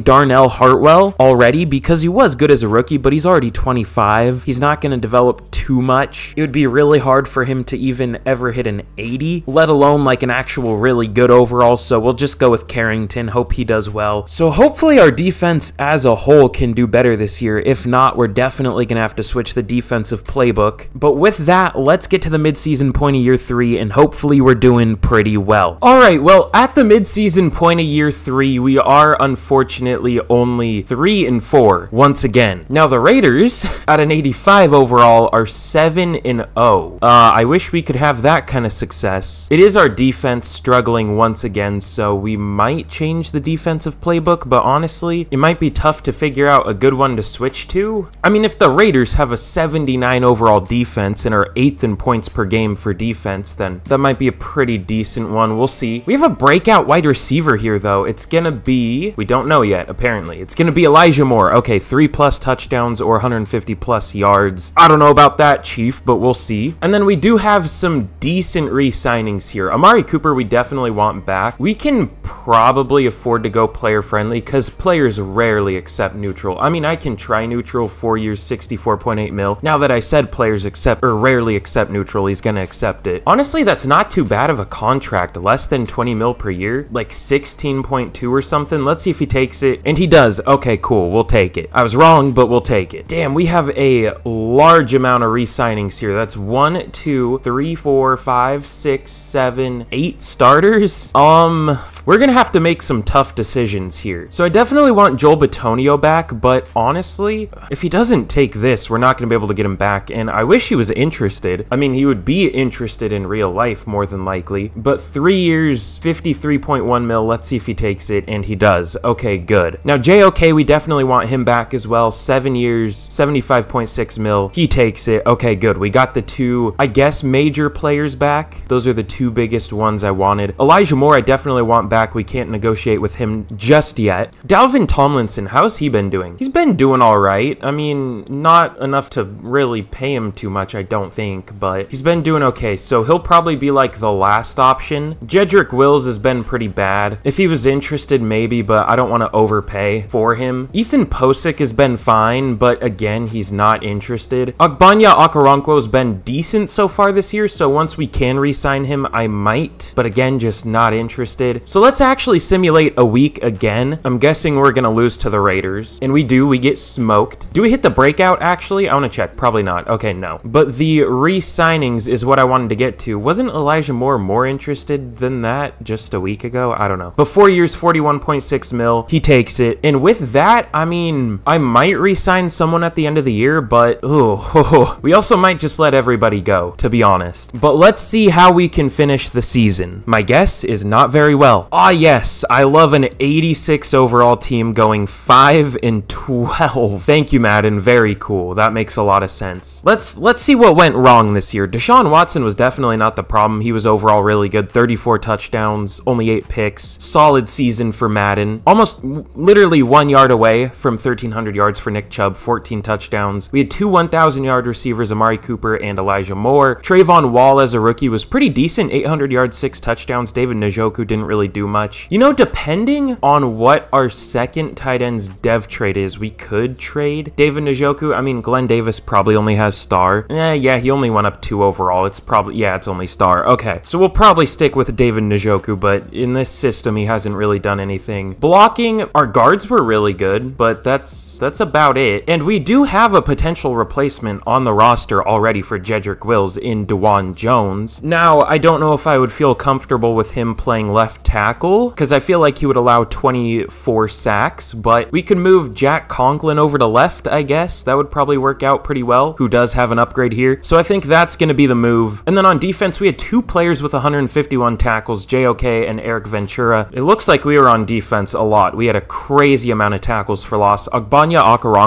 Darnell Hartwell already because he was good as a rookie, but he's already 25. He's not going to develop too much. It would be really hard for him to even ever hit an 80, let alone like an actual really good overall. So we'll just go with Carrington. Hope he does well. So hopefully our defense as a whole can do better this year. If not, we're definitely going to have to switch the defensive playbook. But with that, let's get to the midseason point of year three, and hopefully we're doing pretty well. All right, well, at the midseason point of year three, we are unfortunately only three and four once again. Now the Raiders, at an 85 overall, are seven and 0. Uh, I wish we could have that kind of success. It is our defense struggling once again, so we might change the defensive playbook, but honestly, it might be tough to figure out a good one to switch to. I mean, if the Raiders have a 79 overall defense and are eighth in points per game for defense, then that might be a pretty decent one. We'll see. We have a breakout wide receiver here, though. It's gonna be, we don't know yet, apparently. It's gonna be Elijah Moore. Okay, three plus touchdowns or 150 plus yards. I don't know about that, Chief, but we'll see. And then we do have some decent re-signings here. Amari Cooper, we definitely want back. We can probably afford to go player friendly because players rarely accept neutral. I mean, I can try neutral four years, 64.8 mil. Now that I said players accept or rarely accept neutral, he's gonna accept it. Honestly, that's not too bad of a contract. Less than 20 mil per year, like 16.2 or something. Let's see if he takes it. And he does. Okay, cool. We'll take it. I was wrong, but we'll take it. Damn, we have a large amount of re-signings here. That's one, two, three, four, five, six, seven, eight starters. Um, we're gonna have to make some tough decisions here. So I definitely want Joel Bitonio back, but honestly, if he doesn't take this, we're not gonna be able to get him back. And I wish he was interested. I mean, he would be interested in real life more than likely. But three years, 53.1 mil. Let's see if he takes it, and he does. Okay, good. Now JOK, we definitely want him back as well. Seven years, 75.6 mil. He takes it. Okay, good. We got the two, I guess, major players back. Those are the two biggest ones I wanted. Elijah Moore, I definitely want back. We can't negotiate with him just yet. Dalvin Tomlinson, how's he been doing? He's been doing all right. I mean, not enough to really pay him too much, I don't think, but he's been doing okay. So he'll probably be like the last option. Jedrick Wills has been pretty bad. If he was interested, maybe, but I don't want to overpay for him. Ethan Pocic has been fine. Fine, but again, he's not interested. Ogbonnia Okoronkwo's been decent so far this year, so once we can re-sign him, I might, but again, just not interested. So let's actually simulate a week again. I'm guessing we're gonna lose to the Raiders, and we do, we get smoked. Do we hit the breakout, actually? I wanna check, probably not. Okay, no. But the re-signings is what I wanted to get to. Wasn't Elijah Moore more interested than that just a week ago? I don't know. But four years, 41.6 mil, he takes it. And with that, I mean, I might re-sign someone at the end of the year, but ooh, we also might just let everybody go, to be honest. But let's see how we can finish the season. My guess is not very well. Ah, yes, I love an 86 overall team going 5 and 12. Thank you, Madden. Very cool. That makes a lot of sense. Let's let's see what went wrong this year. Deshaun Watson was definitely not the problem. He was overall really good. 34 touchdowns, only 8 picks. Solid season for Madden. Almost literally 1 yard away from 1300 yards for Nick Chubb, 14 touchdowns. We had two 1000 yard receivers, Amari Cooper and Elijah Moore. Trayvon Wall as a rookie was pretty decent, 800 yards, 6 touchdowns. David Njoku didn't really do much. You know, depending on what our second tight end's dev trade is, we could trade David Njoku. I mean, Glenn Davis probably only has star. Eh, yeah, he only went up two overall. It's probably, yeah, it's only star. Okay, so we'll probably stick with David Njoku, but in this system, he hasn't really done anything. Blocking, our guards were really good, but that's that's about it. And we do have a potential replacement on the roster already for Jedrick Wills in Dawand Jones. Now, I don't know if I would feel comfortable with him playing left tackle, because I feel like he would allow 24 sacks, but we could move Jack Conklin over to left, I guess. That would probably work out pretty well, who does have an upgrade here. So I think that's going to be the move. And then on defense, we had two players with 151 tackles, JOK and Eric Ventura. It looks like we were on defense a lot. We had a crazy amount of tackles for loss. Ogbonnia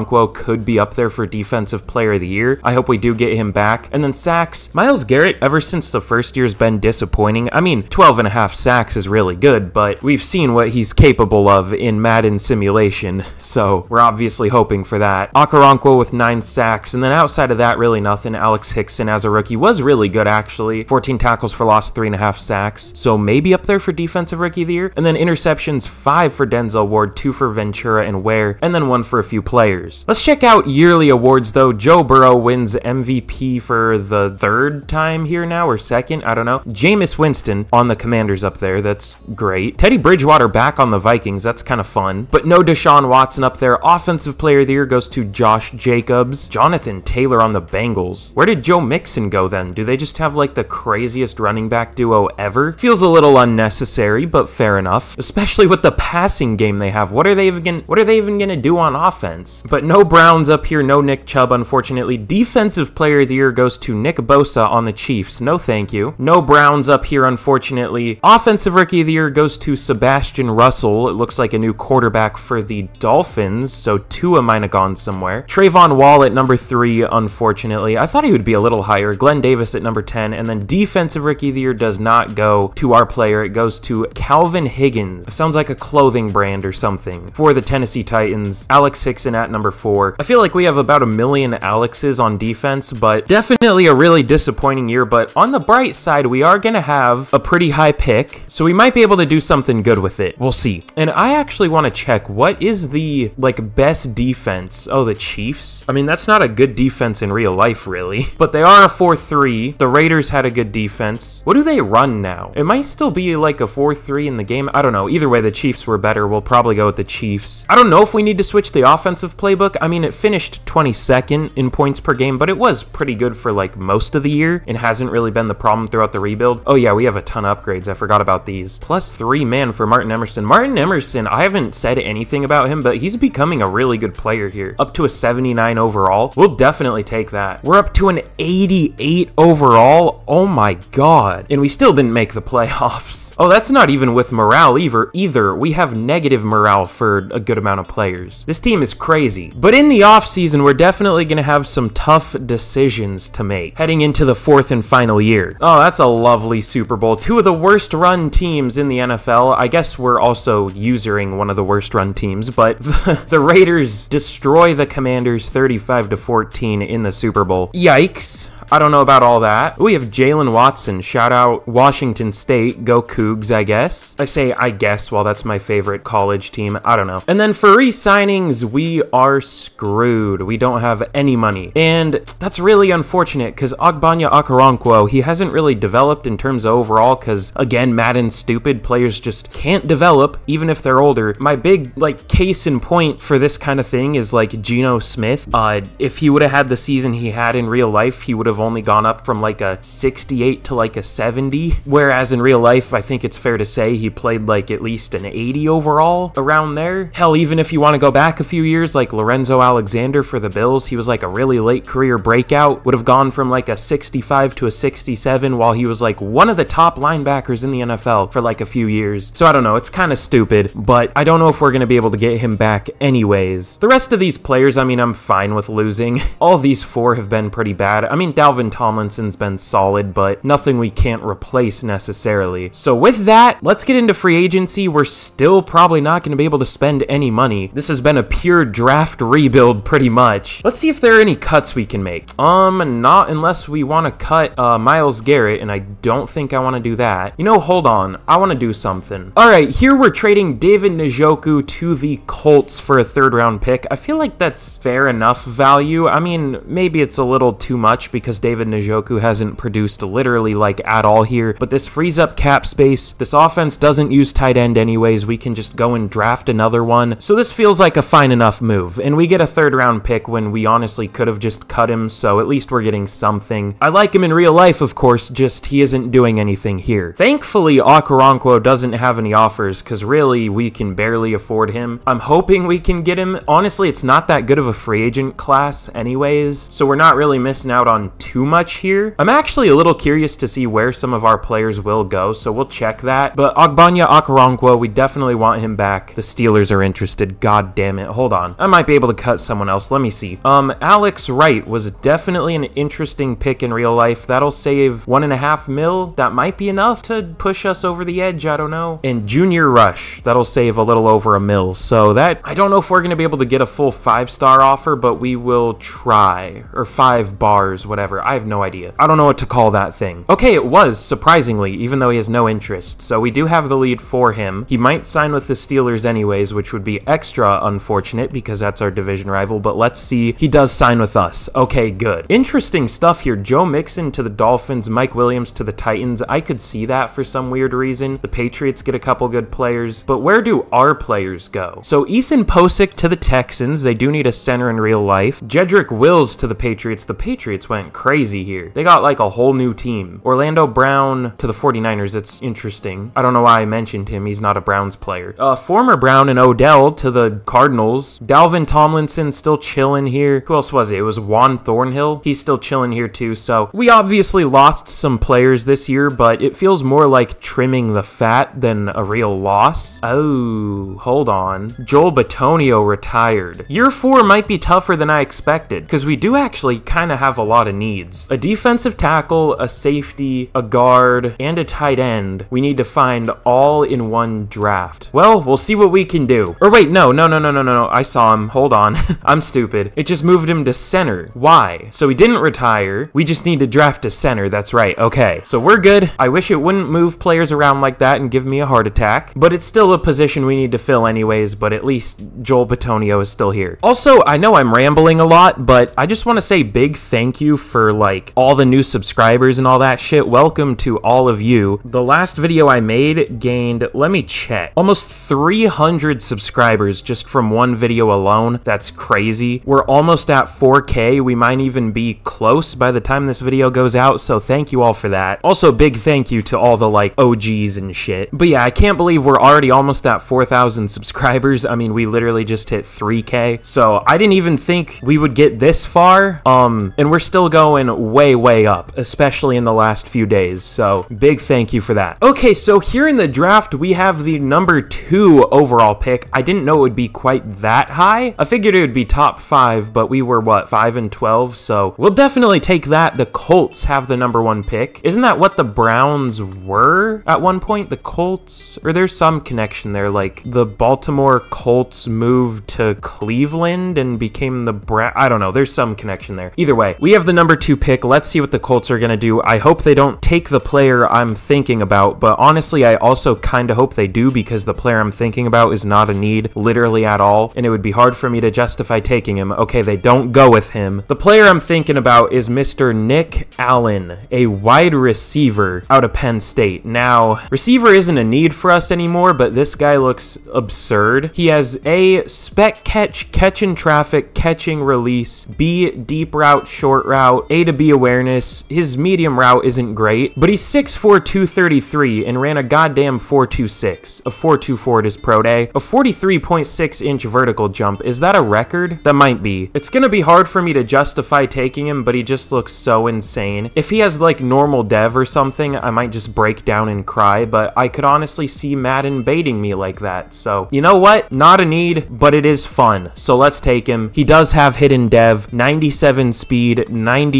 Okoronkwo could be up there for defensive player of the year. I hope we do get him back. And then sacks. Myles Garrett, ever since the first year's been disappointing. I mean, 12 and a half sacks is really good, but we've seen what he's capable of in Madden simulation, so we're obviously hoping for that. Okoronkwo with 9 sacks, and then outside of that, really nothing. Alex Hickson as a rookie was really good, actually. 14 tackles for loss, 3.5 sacks, so maybe up there for defensive rookie of the year. And then interceptions, 5 for Denzel Ward, 2 for Ventura and Ware, and then 1 for a few players. Let's check out yearly awards, though. Joe Burrow wins MVP for the third time here now, or second, I don't know. Jameis Winston on the Commanders up there, that's great. Teddy Bridgewater back on the Vikings, that's kind of fun. But no Deshaun Watson up there. Offensive player of the year goes to Josh Jacobs. Jonathan Taylor on the Bengals. Where did Joe Mixon go then? Do they just have like the craziest running back duo ever? Feels a little unnecessary, but fair enough. Especially with the passing game they have. What are they even what are they even gonna do on offense? But no Browns up here, no Nick Chubb, unfortunately. Defensive player of the year goes to Nick Bosa on the Chiefs. No thank you. No Browns up here, unfortunately. Offensive rookie of the year goes to Sebastian Russell. It looks like a new quarterback for the Dolphins, so Tua might have gone somewhere. Trayvon Wall at number three, unfortunately. I thought he would be a little higher. Glenn Davis at number 10, and then defensive rookie of the year does not go to our player. It goes to Calvin Higgins. Sounds like a clothing brand or something for the Tennessee Titans. Alex Hickson at number four. I feel like we have about a million Alexes on defense, but definitely a really disappointing year. But on the bright side, we are going to have a pretty high pick, so we might be able to do something good with it. We'll see. And I actually want to check what is the like best defense. Oh, the Chiefs. I mean, that's not a good defense in real life, really. But they are a 4-3. The Raiders had a good defense. What do they run now? It might still be like a 4-3 in the game. I don't know. Either way, the Chiefs were better. We'll probably go with the Chiefs. I don't know if we need to switch the offensive playbook. I mean, it finished 22nd in points per game, but it was pretty good for like most of the year and hasn't really been the problem throughout the rebuild. Oh yeah, we have a ton of upgrades. I forgot about these. Plus three man for Martin Emerson. Martin Emerson, I haven't said anything about him, but he's becoming a really good player here. Up to a 79 overall. We'll definitely take that. We're up to an 88 overall. Oh my god. And we still didn't make the playoffs. Oh, that's not even with morale either. Either. We have negative morale for a good amount of players. This team is crazy. But in the offseason, we're definitely going to have some tough decisions to make heading into the fourth and final year. Oh, that's a lovely Super Bowl. Two of the worst run teams in the NFL. I guess we're also usering one of the worst run teams, but the, the Raiders destroy the Commanders 35 to 14 in the Super Bowl. Yikes. I don't know about all that. We have Jalen Watson. Shout out Washington State. Go Cougs, I guess. I say I guess while that's my favorite college team. I don't know. And then for re-signings, we are screwed. We don't have any money. And that's really unfortunate because Ogbonnia Okoronkwo, he hasn't really developed in terms of overall because, again, Madden's stupid. Players just can't develop even if they're older. My big, like, case in point for this kind of thing is, like, Geno Smith. Uh, if he would have had the season he had in real life, he would have only gone up from, like, a 68 to, like, a 70. Whereas in real life, I think it's fair to say he played, like, at least an 80 overall around there. Hell, even if you want to go back a few years, like Lorenzo Alexander for the Bills, he was, like, a really late career breakout. Would have gone from, like, a 65 to a 67 while he was, like, one of the top linebackers in the NFL for, like, a few years. So I don't know, it's kind of stupid, but I don't know if we're going to be able to get him back anyways. The rest of these players, I mean, I'm fine with losing. All these four have been pretty bad. I mean, Dalvin Tomlinson's been solid, but nothing we can't replace necessarily. So with that, let's get into free agency. We're still probably not going to be able to spend any money. This has been a pure draft rebuild pretty much. Let's see if there are any cuts we can make. Um, not unless we want to cut uh, Myles Garrett, and I don't think I want to do that. You know, hold on. I want to do something. All right, here we're trading David Njoku to the Colts for a third round pick. I feel like that's fair enough value. I mean, maybe it's a little too much because David Njoku hasn't produced literally like at all here, but this frees up cap space. This offense doesn't use tight end anyways. We can just go and draft another one. So this feels like a fine enough move. And we get a third round pick when we honestly could have just cut him, so at least we're getting something. I like him in real life, of course, just he isn't doing anything here. Thankfully, Okoronkwo doesn't have any offers, because really, we can barely afford him. I'm hoping we can get him. Honestly, it's not that good of a free agent class anyways, so we're not really missing out on too much here. I'm actually a little curious to see where some of our players will go, so we'll check that. But Ogbonnia Okoronkwo, we definitely want him back. The Steelers are interested. God damn it. Hold on. I might be able to cut someone else. Let me see. Um, Alex Wright was definitely an interesting pick in real life. That'll save one and a half mil. That might be enough to push us over the edge. I don't know. And Junior Rush. That'll save a little over a mil. So that, I don't know if we're going to be able to get a full five star offer, but we will try. Or five bars, whatever. I have no idea. I don't know what to call that thing. Okay, it was, surprisingly, even though he has no interest. So we do have the lead for him. He might sign with the Steelers anyways, which would be extra unfortunate because that's our division rival. But let's see. He does sign with us. Okay, good. Interesting stuff here. Joe Mixon to the Dolphins, Mike Williams to the Titans. I could see that for some weird reason. The Patriots get a couple good players. But where do our players go? So Ethan Pocic to the Texans. They do need a center in real life. Jedrick Wills to the Patriots. The Patriots went crazy here. They got like a whole new team. Orlando Brown to the 49ers. It's interesting. I don't know why I mentioned him. He's not a Browns player. Uh, former Brown and Odell to the Cardinals. Dalvin Tomlinson still chilling here. Who else was it? It was Juan Thornhill. He's still chilling here too. So we obviously lost some players this year, but it feels more like trimming the fat than a real loss. Oh, hold on. Joel Bitonio retired. Year four might be tougher than I expected because we do actually kind of have a lot of needs. A defensive tackle, a safety, a guard, and a tight end. We need to find all in one draft. Well, we'll see what we can do. Or wait, no, no, no, no, no, no, no. I saw him. Hold on. I'm stupid. It just moved him to center. Why? So he didn't retire. We just need to draft a center. That's right. Okay. So we're good. I wish it wouldn't move players around like that and give me a heart attack, but it's still a position we need to fill anyways, but at least Joel Bitonio is still here. Also, I know I'm rambling a lot, but I just want to say big thank you for like all the new subscribers and all that shit. Welcome to all of you. The last video I made gained, let me check, almost 300 subscribers just from one video alone. That's crazy. We're almost at 4K. We might even be close by the time this video goes out, so thank you all for that. Also, big thank you to all the like OGs and shit. But yeah, I can't believe we're already almost at 4,000 subscribers. I mean, we literally just hit 3K. So I didn't even think we would get this far. Um, and we're still going way, way up, especially in the last few days. So big thank you for that. Okay, so here in the draft, we have the number two overall pick. I didn't know it would be quite that high. I figured it would be top five, but we were what, five and 12? So we'll definitely take that. The Colts have the number one pick. Isn't that what the Browns were at one point? The Colts, or there's some connection there. Like the Baltimore Colts moved to Cleveland and became the Brown. I don't know. There's some connection there. Either way, we have the number number two pick. Let's see what the Colts are going to do. I hope they don't take the player I'm thinking about, but honestly, I also kind of hope they do because the player I'm thinking about is not a need literally at all, and it would be hard for me to justify taking him. Okay, they don't go with him. The player I'm thinking about is Mr. Nick Allen, a wide receiver out of Penn State. Now, receiver isn't a need for us anymore, but this guy looks absurd. He has A, spec catch, catch in traffic, catching release, B, deep route, short route, A to B awareness. His medium route isn't great, but he's 6'4", 233 and ran a goddamn 4.26, a 4.24 at his pro day, a 43.6 inch vertical jump. Is that a record? That might be. It's gonna be hard for me to justify taking him, but he just looks so insane. If he has like normal dev or something, I might just break down and cry, but I could honestly see Madden baiting me like that. So, you know what? Not a need, but it is fun. So let's take him. He does have hidden dev, 97 speed,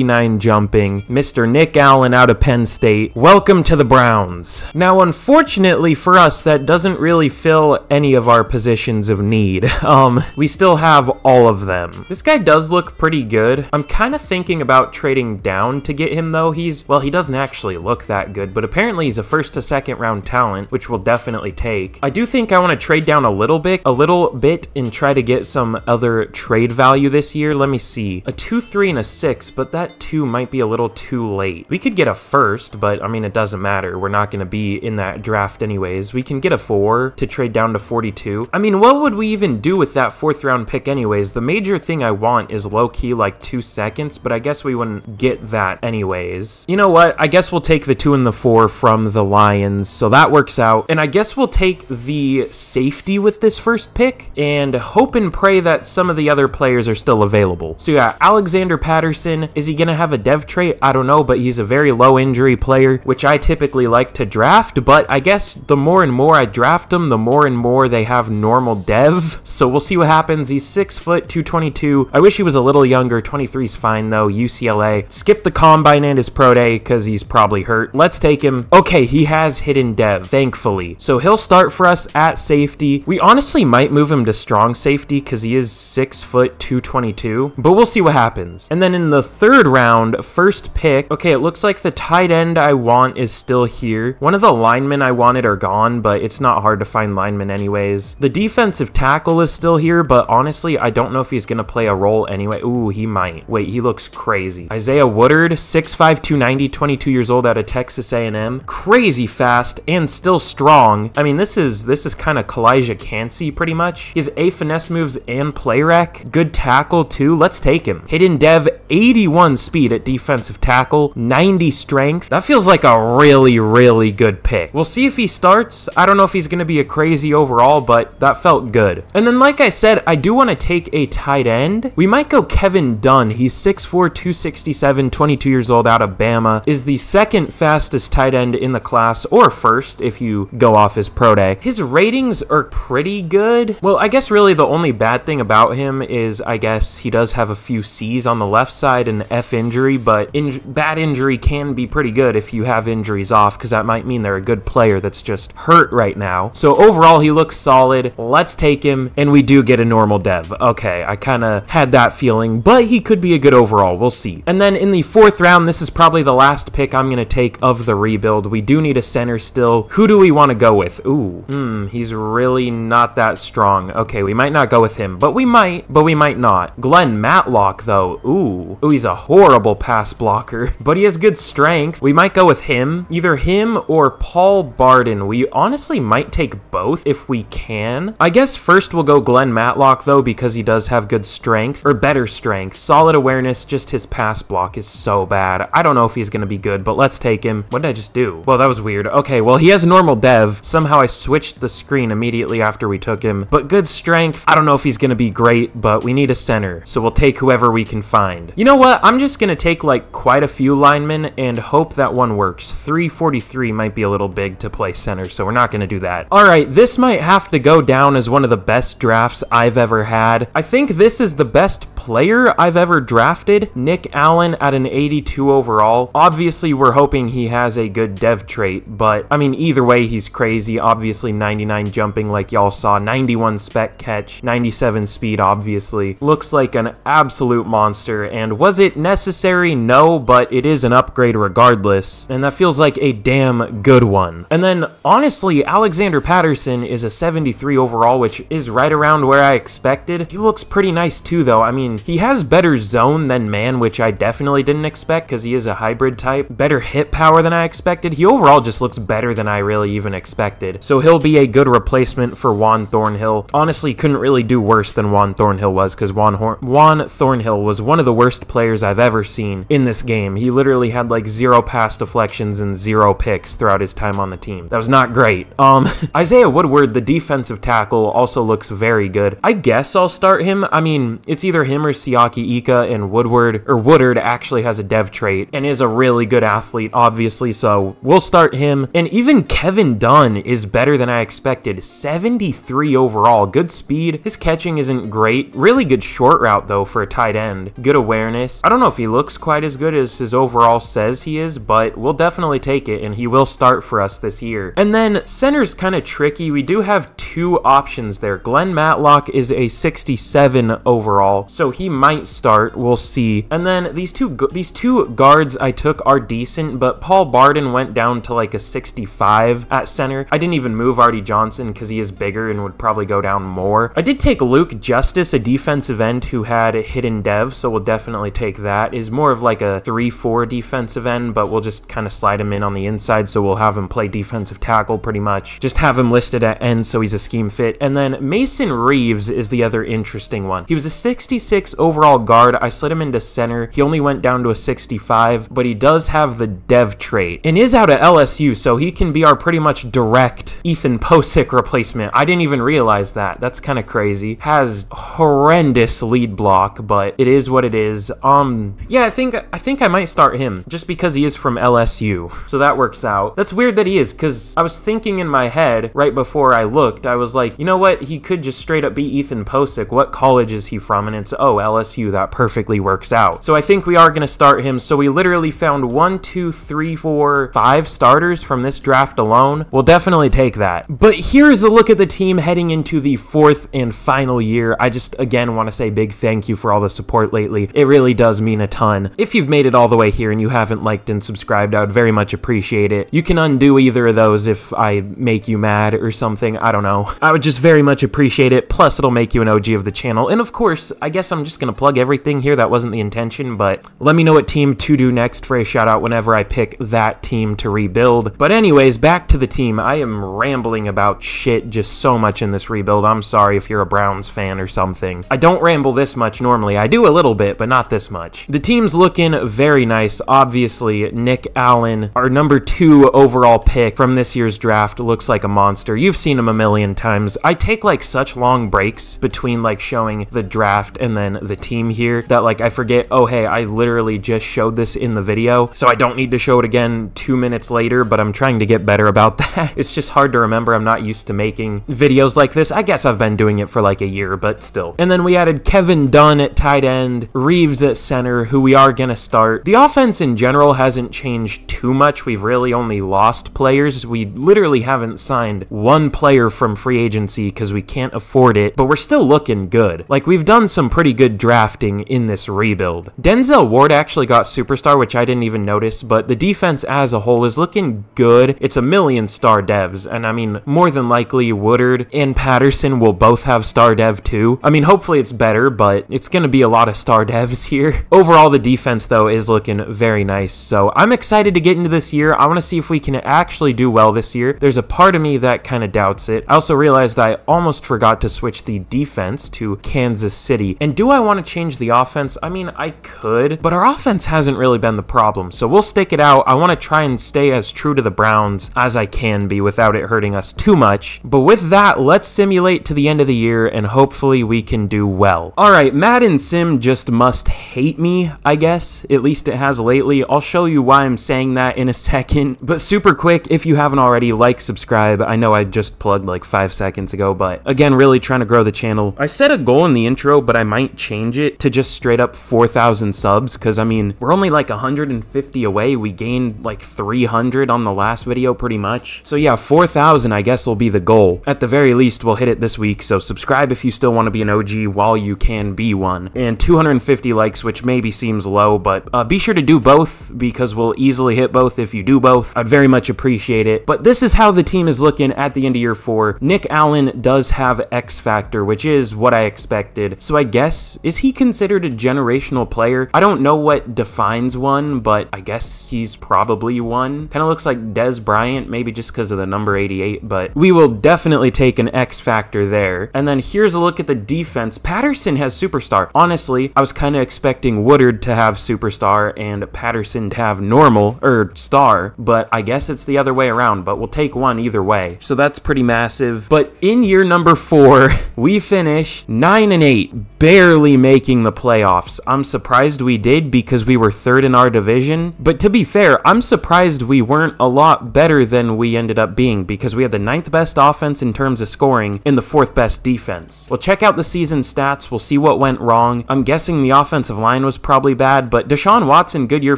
99 jumping. Mr. Nick Allen out of Penn State. Welcome to the Browns. Now, unfortunately for us, that doesn't really fill any of our positions of need. Um, we still have all of them. This guy does look pretty good. I'm kind of thinking about trading down to get him though. He's, well, he doesn't actually look that good, but apparently he's a first to second round talent, which we'll definitely take. I do think I want to trade down a little bit, a little bit and try to get some other trade value this year. Let me see. A 2, 3, and a 6, but that 2 might be a little too late. We could get a first, but I mean, it doesn't matter. We're not going to be in that draft anyways. We can get a 4 to trade down to 42. I mean, what would we even do with that fourth round pick anyways? The major thing I want is low key like 2 seconds, but I guess we wouldn't get that anyways. You know what? I guess we'll take the 2 and the 4 from the Lions, so that works out. And I guess we'll take the safety with this first pick and hope and pray that some of the other players are still available. So yeah, Alexander Patterson, is he going to have a dev trait? I don't know, but he's a very low injury player, which I typically like to draft, but I guess the more and more I draft him, the more and more they have normal dev. So we'll see what happens. He's 6 foot 222. I wish he was a little younger. 23 is fine though. UCLA. Skip the combine and his pro day because he's probably hurt. Let's take him. Okay, he has hidden dev, thankfully. So he'll start for us at safety. We honestly might move him to strong safety because he is 6 foot 222, but we'll see what happens. And then in the third round, first pick, okay, it looks like the tight end I want is still here. One of the linemen I wanted are gone, but it's not hard to find linemen anyways. The defensive tackle is still here, but honestly, I don't know if he's going to play a role anyway. Ooh, he might. Wait, he looks crazy. Isaiah Woodard, 6'5", 290, 22 years old out of Texas A&M. Crazy fast and still strong. I mean, this is this is kind of Calijah Kancey pretty much. His A finesse moves and play rec. Good tackle too. Let's take him. Hidden dev, 81 speed at defensive tackle, 90 strength. That feels like a really, really good pick. We'll see if he starts. I don't know if he's going to be a crazy overall, but that felt good. And then, like I said, I do want to take a tight end. We might go Kevin Dunn. He's 6'4", 267, 22 years old out of Bama. Is the second fastest tight end in the class, or first if you go off his pro day. His ratings are pretty good. Well, I guess really the only bad thing about him is I guess he does have a few C's on the left side and F injury, but in bad injury can be pretty good if you have injuries off because that might mean they're a good player that's just hurt right now. So overall, he looks solid. Let's take him, and we do get a normal dev. Okay, I kind of had that feeling, but he could be a good overall. We'll see. And then in the fourth round, this is probably the last pick I'm going to take of the rebuild. We do need a center still. Who do we want to go with? Ooh, hmm, he's really not that strong. Okay, we might not go with him, but we might, but we might not. Glenn Matlock, though. Ooh, ooh, he's a horrible pass blocker, but he has good strength. We might go with him. Either him or Paul Barden. We honestly might take both if we can. I guess first we'll go Glenn Matlock, though, because he does have good strength, or better strength. Solid awareness, just his pass block is so bad. I don't know if he's to be good, but let's take him. What did I just do? Well, that was weird. Okay, well, he has normal dev. Somehow I switched the screen immediately after we took him, but good strength. I don't know if he's to be great, but we need a center, so we'll take whoever we can find. You know what? I'm just going to take like quite a few linemen and hope that one works. 343 might be a little big to play center, so we're not going to do that. All right, this might have to go down as one of the best drafts I've ever had. I think this is the best player I've ever drafted. Nick Allen at an 82 overall. Obviously, we're hoping he has a good dev trait, but I mean, either way, he's crazy. Obviously, 99 jumping like y'all saw, 91 spec catch, 97 speed, obviously. Looks like an absolute monster, and was it necessary? No, but it is an upgrade regardless. And that feels like a damn good one. And then, honestly, Alexander Patterson is a 73 overall, which is right around where I expected. He looks pretty nice too, though. I mean, he has better zone than man, which I definitely didn't expect because he is a hybrid type. Better hit power than I expected. He overall just looks better than I really even expected. So he'll be a good replacement for Juan Thornhill. Honestly, couldn't really do worse than Juan Thornhill was because Juan, Juan Thornhill was one of the worst players I've ever seen in this game. He literally had like zero pass deflections and zero picks throughout his time on the team. That was not great. Um, Isaiah Woodward, the defensive tackle, also looks very good. I guess I'll start him. I mean, it's either him or Siaki Ika and Woodward, or Woodard actually has a dev trait and is a really good athlete, obviously, so we'll start him. And even Kevin Dunn is better than I expected. 73 overall. Good speed. His catching isn't great. Really good short route, though, for a tight end. Good awareness. I don't know if he looks quite as good as his overall says he is, but we'll definitely take it, and he will start for us this year. And then center's kind of tricky. We do have two options there. Glenn Matlock is a 67 overall, so he might start. We'll see. And then these two these two guards I took are decent, but Paul Barden went down to like a 65 at center. I didn't even move Artie Johnson because he is bigger and would probably go down more. I did take Luke Justice, a defensive end who had a hidden dev, so we'll definitely take that. Is more of like a 3-4 defensive end, but we'll just kind of slide him in on the inside, so we'll have him play defensive tackle pretty much. Just have him listed at end so he's a scheme fit. And then Mason Reeves is the other interesting one. He was a 66 overall guard. I slid him into center. He only went down to a 65, but he does have the dev trait and is out of LSU, so he can be our pretty much direct Ethan Pocic replacement. I didn't even realize that. That's kind of crazy. Has horrendous lead block, but it is what it is. Um, yeah, I think I think I might start him just because he is from LSU, so that works out. That's weird that he is, because I was thinking in my head right before I looked, I was like, you know what? He could just straight up be Ethan Pocic. What college is he from? And it's oh LSU. That perfectly works out. So I think we are gonna start him. So we literally found one, two, three, four, five starters from this draft alone. We'll definitely take that. But here's a look at the team heading into the fourth and final year. I just again want to say big thank you for all the support lately. It really does mean a ton. If you've made it all the way here and you haven't liked and subscribed, I would very much appreciate it. You can undo either of those if I make you mad or something. I don't know. I would just very much appreciate it. Plus, it'll make you an OG of the channel. And of course, I guess I'm just gonna plug everything here. That wasn't the intention, but let me know what team to do next for a shout out whenever I pick that team to rebuild. But anyways, back to the team. I am rambling about shit just so much in this rebuild. I'm sorry if you're a Browns fan or something. I don't ramble this much normally. I do a little bit, but not this much. The team's looking very nice. Obviously, Nick Allen, our number two overall pick from this year's draft, looks like a monster. You've seen him a million times. I take like such long breaks between like showing the draft and then the team here that like I forget, oh hey, I literally just showed this in the video, so I don't need to show it again two minutes later, but I'm trying to get better about that. it's just hard to remember. I'm not used to making videos like this. I guess I've been doing it for like a year, but still. And then we added Kevin Dunn at tight end, Reeves at center, who we are going to start. The offense in general hasn't changed too much. We've really only lost players. We literally haven't signed one player from free agency because we can't afford it, but we're still looking good. Like, we've done some pretty good drafting in this rebuild. Denzel Ward actually got superstar, which I didn't even notice, but the defense as a whole is looking good. It's a million star devs, and I mean, more than likely, Woodard and Patterson will both have star dev too. I mean, hopefully it's better, but it's going to be a lot of star devs here. Overall, the defense, though, is looking very nice, so I'm excited to get into this year. I want to see if we can actually do well this year. There's a part of me that kind of doubts it. I also realized I almost forgot to switch the defense to Kansas City. And do I want to change the offense? I mean, I could, but our offense hasn't really been the problem, so we'll stick it out. I want to try and stay as true to the Browns as I can be without it hurting us too much. But with that, let's simulate to the end of the year and hopefully we can do well. All right, Madden Sim just must hate me, I guess. At least it has lately. I'll show you why I'm saying that in a second. But super quick, if you haven't already, like, subscribe. I know I just plugged like five seconds ago, but again, really trying to grow the channel. I set a goal in the intro, but I might change it to just straight up 4,000 subs because I mean, we're only like 150 away. We gained like 300 on the last video pretty much. So yeah, 4,000 I guess will be the goal. At the very least, we'll hit it this week. So subscribe if you still want to be an OG while you can be one. And 250 likes, which may maybe seems low, but uh, be sure to do both because we'll easily hit both if you do both. I'd very much appreciate it. But this is how the team is looking at the end of year four. Nick Allen does have X Factor, which is what I expected. So I guess, is he considered a generational player? I don't know what defines one, but I guess he's probably one. Kind of looks like Dez Bryant, maybe just because of the number 88, but we will definitely take an X Factor there. And then here's a look at the defense. Patterson has Superstar. Honestly, I was kind of expecting Woodard to have Superstar and Patterson to have normal, or star, but I guess it's the other way around, but we'll take one either way. So that's pretty massive. But in year number four, we finished 9 and 8, barely making the playoffs. I'm surprised we did because we were third in our division. But to be fair, I'm surprised we weren't a lot better than we ended up being because we had the ninth best offense in terms of scoring and the fourth best defense. We'll check out the season stats. We'll see what went wrong. I'm guessing the offensive line was probably bad, but Deshaun Watson, good year,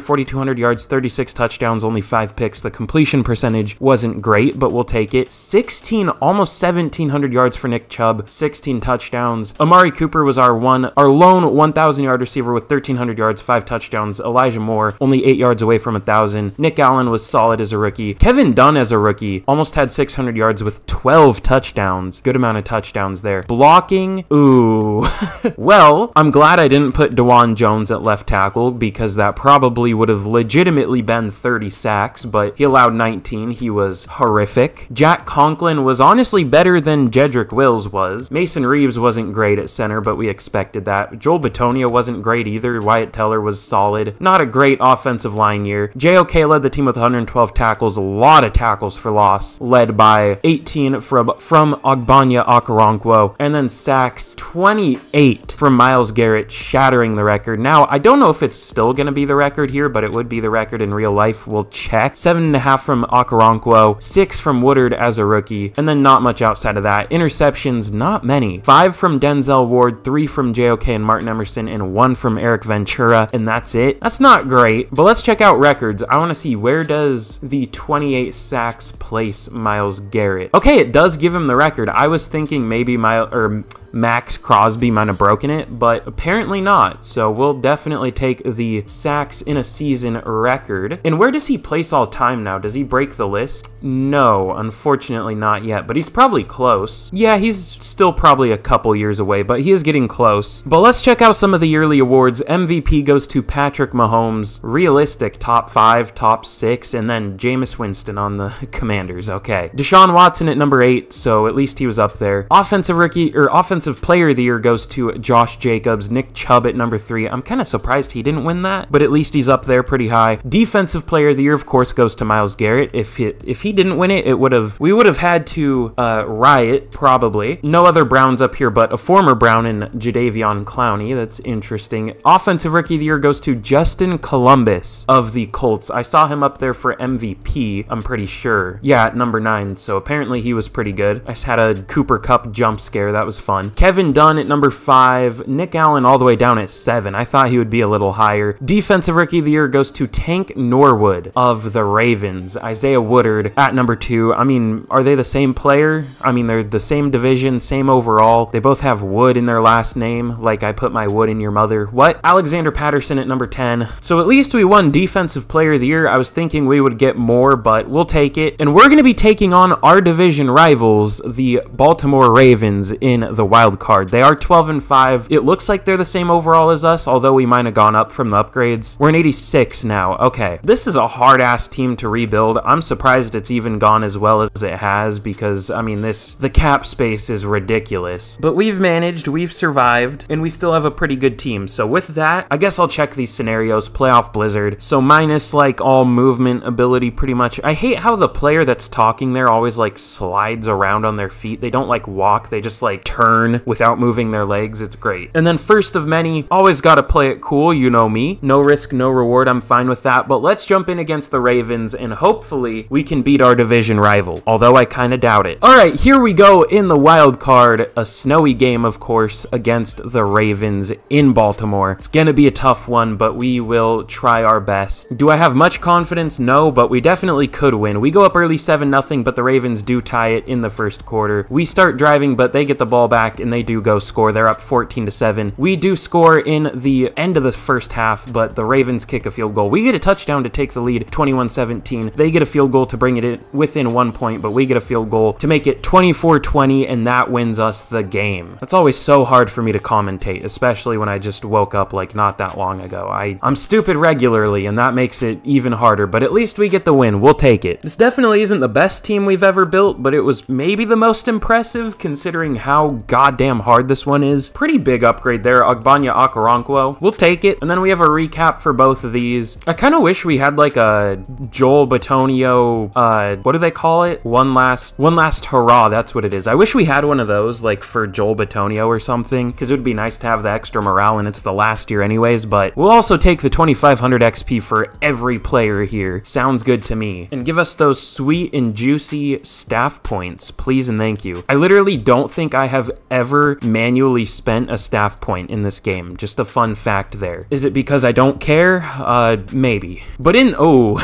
4,200 yards, 36 touchdowns, only five picks. The completion percentage wasn't great, but we'll take it. 16, almost 1,700 yards for Nick Chubb, 16 touchdowns. Amari Cooper was our one, our lone 1,000 yard receiver with 1,300 yards, five touchdowns. Elijah Moore, only eight yards away from a 1,000. Nick Allen was solid as a rookie. Kevin Dunn as a rookie almost had 600 yards with 12 touchdowns. Good amount of touchdowns there. Blocking, ooh. well, I'm glad I didn't put Dawand Jones at left tackle because that probably would have legitimately been 30 sacks, but he allowed 19. He was horrific. Jack Conklin was honestly better than Jedrick Wills was. Mason Reeves wasn't great at center, but we expected that. Joel Bitonio wasn't great either. Wyatt Teller was solid. Not a great offensive line year. JOK led the team with 112 tackles, a lot of tackles for loss, led by 18 from, from Ogbonnia Okoronkwo, and then sacks 28 from Myles Garrett, shattering the record. Now, I don't know if it's still going to be the record here, but it would be the record in real life. We'll check. Seven and a half from Okoronkwo, six from Woodard as a rookie, and then not much outside of that. Interceptions, not many. Five from Denzel Ward, three from JOK and Martin Emerson, and one from Eric Ventura, and that's it. That's not great, but let's check out records. I want to see where does the 28 sacks place Myles Garrett. Okay, it does give him the record. I was thinking maybe my or Maxx Crosby might have broken it, but apparently not. So we'll definitely take the sacks in a season record. And where does he place all time now? Does he break the list? No, unfortunately not yet, but he's probably close. Yeah, he's still probably a couple years away, but he is getting close. But let's check out some of the yearly awards. MVP goes to Patrick Mahomes, realistic top five, top six, and then Jameis Winston on the Commanders. Okay. Deshaun Watson at number eight, so at least he was up there. Offensive rookie or offensive Player of the Year goes to Josh Jacobs. Nick Chubb at number three. I'm kind of surprised he didn't win that, but at least he's up there pretty high. Defensive Player of the Year, of course, goes to Myles Garrett. If he, if he didn't win it, it would have we would have had to uh, riot probably. No other Browns up here, but a former Brown in Jadeveon Clowney. That's interesting. Offensive Rookie of the Year goes to Justin Columbus of the Colts. I saw him up there for MVP. I'm pretty sure. Yeah, at number nine. So apparently he was pretty good. I just had a Cooper Kupp jump scare. That was fun. Kevin Dunn at number five. Nick Allen all the way down at seven. I thought he would be a little higher. Defensive Rookie of the Year goes to Tank Norwood of the Ravens. Isaiah Woodard at number two. I mean, are they the same player? I mean, they're the same division, same overall. They both have Wood in their last name, like I put my wood in your mother. What? Alexander Patterson at number 10. So at least we won Defensive Player of the Year. I was thinking we would get more, but we'll take it. And we're going to be taking on our division rivals, the Baltimore Ravens, in the wild card. They are 12 and 5. It looks like they're the same overall as us, although we might have gone up from the upgrades. We're in 86 now. Okay. This is a hard ass team to rebuild. I'm surprised it's even gone as well as it has because, I mean, this, the cap space is ridiculous. But we've managed, we've survived, and we still have a pretty good team. So with that, I guess I'll check these scenarios. Playoff Blizzard. So minus like all movement ability pretty much. I hate how the player that's talking there always like slides around on their feet. They don't like walk, they just like turn without moving their legs. It's great. And then first of many, always got to play it cool. You know me. No risk, no reward. I'm fine with that. But let's jump in against the Ravens and hopefully we can beat our division rival. Although I kind of doubt it. All right, here we go in the wild card. A snowy game, of course, against the Ravens in Baltimore. It's going to be a tough one, but we will try our best. Do I have much confidence? No, but we definitely could win. We go up early 7 0, but the Ravens do tie it in the first quarter. We start driving, but they get the ball back and they do go score. They're up 14 to 7. We do score in the end of the first half, but the Ravens kick a field goal. We get a touchdown to take the lead 21-17. They get a field goal to bring it in within one point, but we get a field goal to make it 24-20, and that wins us the game. That's always so hard for me to commentate, especially when I just woke up like not that long ago. I, I'm stupid regularly, and that makes it even harder, but at least we get the win. We'll take it. This definitely isn't the best team we've ever built, but it was maybe the most impressive considering how goddamn hard this one is. Pretty big upgrade there, Ogbonnia Okoronkwo. We'll take it. And then we have a recap for both of these. I kind of wish we had like a Joel Bitonio, uh, what do they call it? One last, one last hurrah. That's what it is. I wish we had one of those like for Joel Bitonio or something because it would be nice to have the extra morale and it's the last year anyways, but we'll also take the 2500 XP for every player here. Sounds good to me. And give us those sweet and juicy staff points, please and thank you. I literally don't think I have ever manually spent a staff point in this game. Just a fun fact there. Is it because I don't care? Uh, maybe. But in, oh,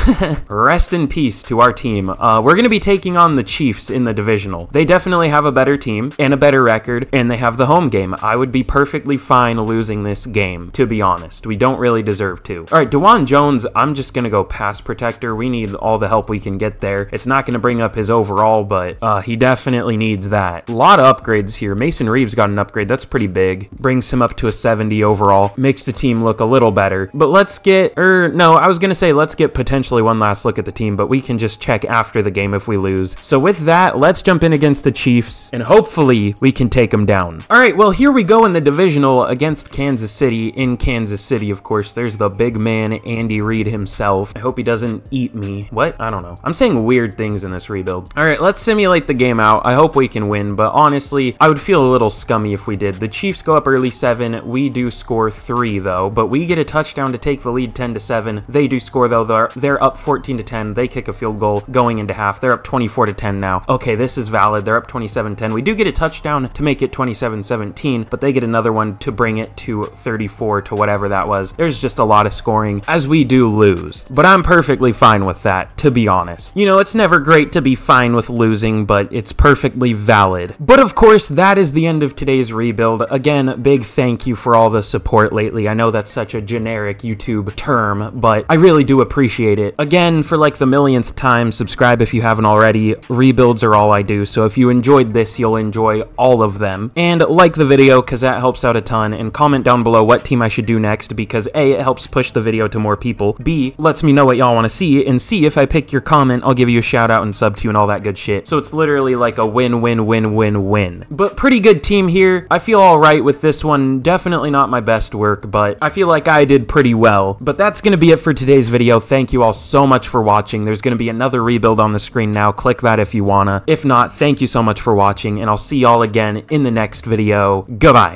rest in peace to our team. Uh, we're going to be taking on the Chiefs in the divisional. They definitely have a better team and a better record, and they have the home game. I would be perfectly fine losing this game, to be honest. We don't really deserve to. All right, Dawand Jones, I'm just going to go pass protector. We need all the help we can get there. It's not going to bring up his overall, but uh, he definitely needs that. A lot of upgrades here. Mason Reeves got an upgrade. That's pretty big. Brings him up to a 70 overall. Makes the team look a little better. But let's get, or er, no, I was going to say let's get potentially one last look at the team, but we can just check after the game if we lose. So with that, let's jump in against the Chiefs, and hopefully we can take them down. All right, well, here we go in the divisional against Kansas City. In Kansas City, of course, there's the big man, Andy Reid himself. I hope he doesn't eat me. What? I don't know. I'm saying weird things in this rebuild. All right, let's simulate the game out. I hope we can win, but honestly, I would feel a little scummy if we did. The Chiefs go up early 7. We do score 3, though, but we get a touchdown to take the lead 10 to 7. They do score, though. They're, they're up 14 to 10. They kick a field goal going into half. They're up 24 to 10 now. Okay, this is valid. They're up 27 10. We do get a touchdown to make it 27 17, but they get another one to bring it to 34 to whatever that was. There's just a lot of scoring as we do lose, but I'm perfectly fine with that, to be honest. You know, it's never great to be fine with losing, but it's perfectly valid. But of course, that is the end of today's rebuild. Again, big thank you for all the support lately. I know that's such a generic YouTube term, but I really do appreciate it. Again, for like the millionth time, subscribe if you haven't already. Rebuilds are all I do, so if you enjoyed this, you'll enjoy all of them. And like the video, because that helps out a ton, and comment down below what team I should do next, because A, it helps push the video to more people, B, lets me know what y'all want to see, and C, if I pick your comment, I'll give you a shout out and sub to you and all that good shit. So it's literally like a win, win, win, win, win. But pretty good team here. I feel alright with this one. Definitely not my best work, but I feel like I did pretty well. But that's going to be it for today's video. Thank you all so much for watching. There's going to be another rebuild on the screen now. Click that if you wanna. If not, thank you so much for watching, and I'll see y'all again in the next video. Goodbye.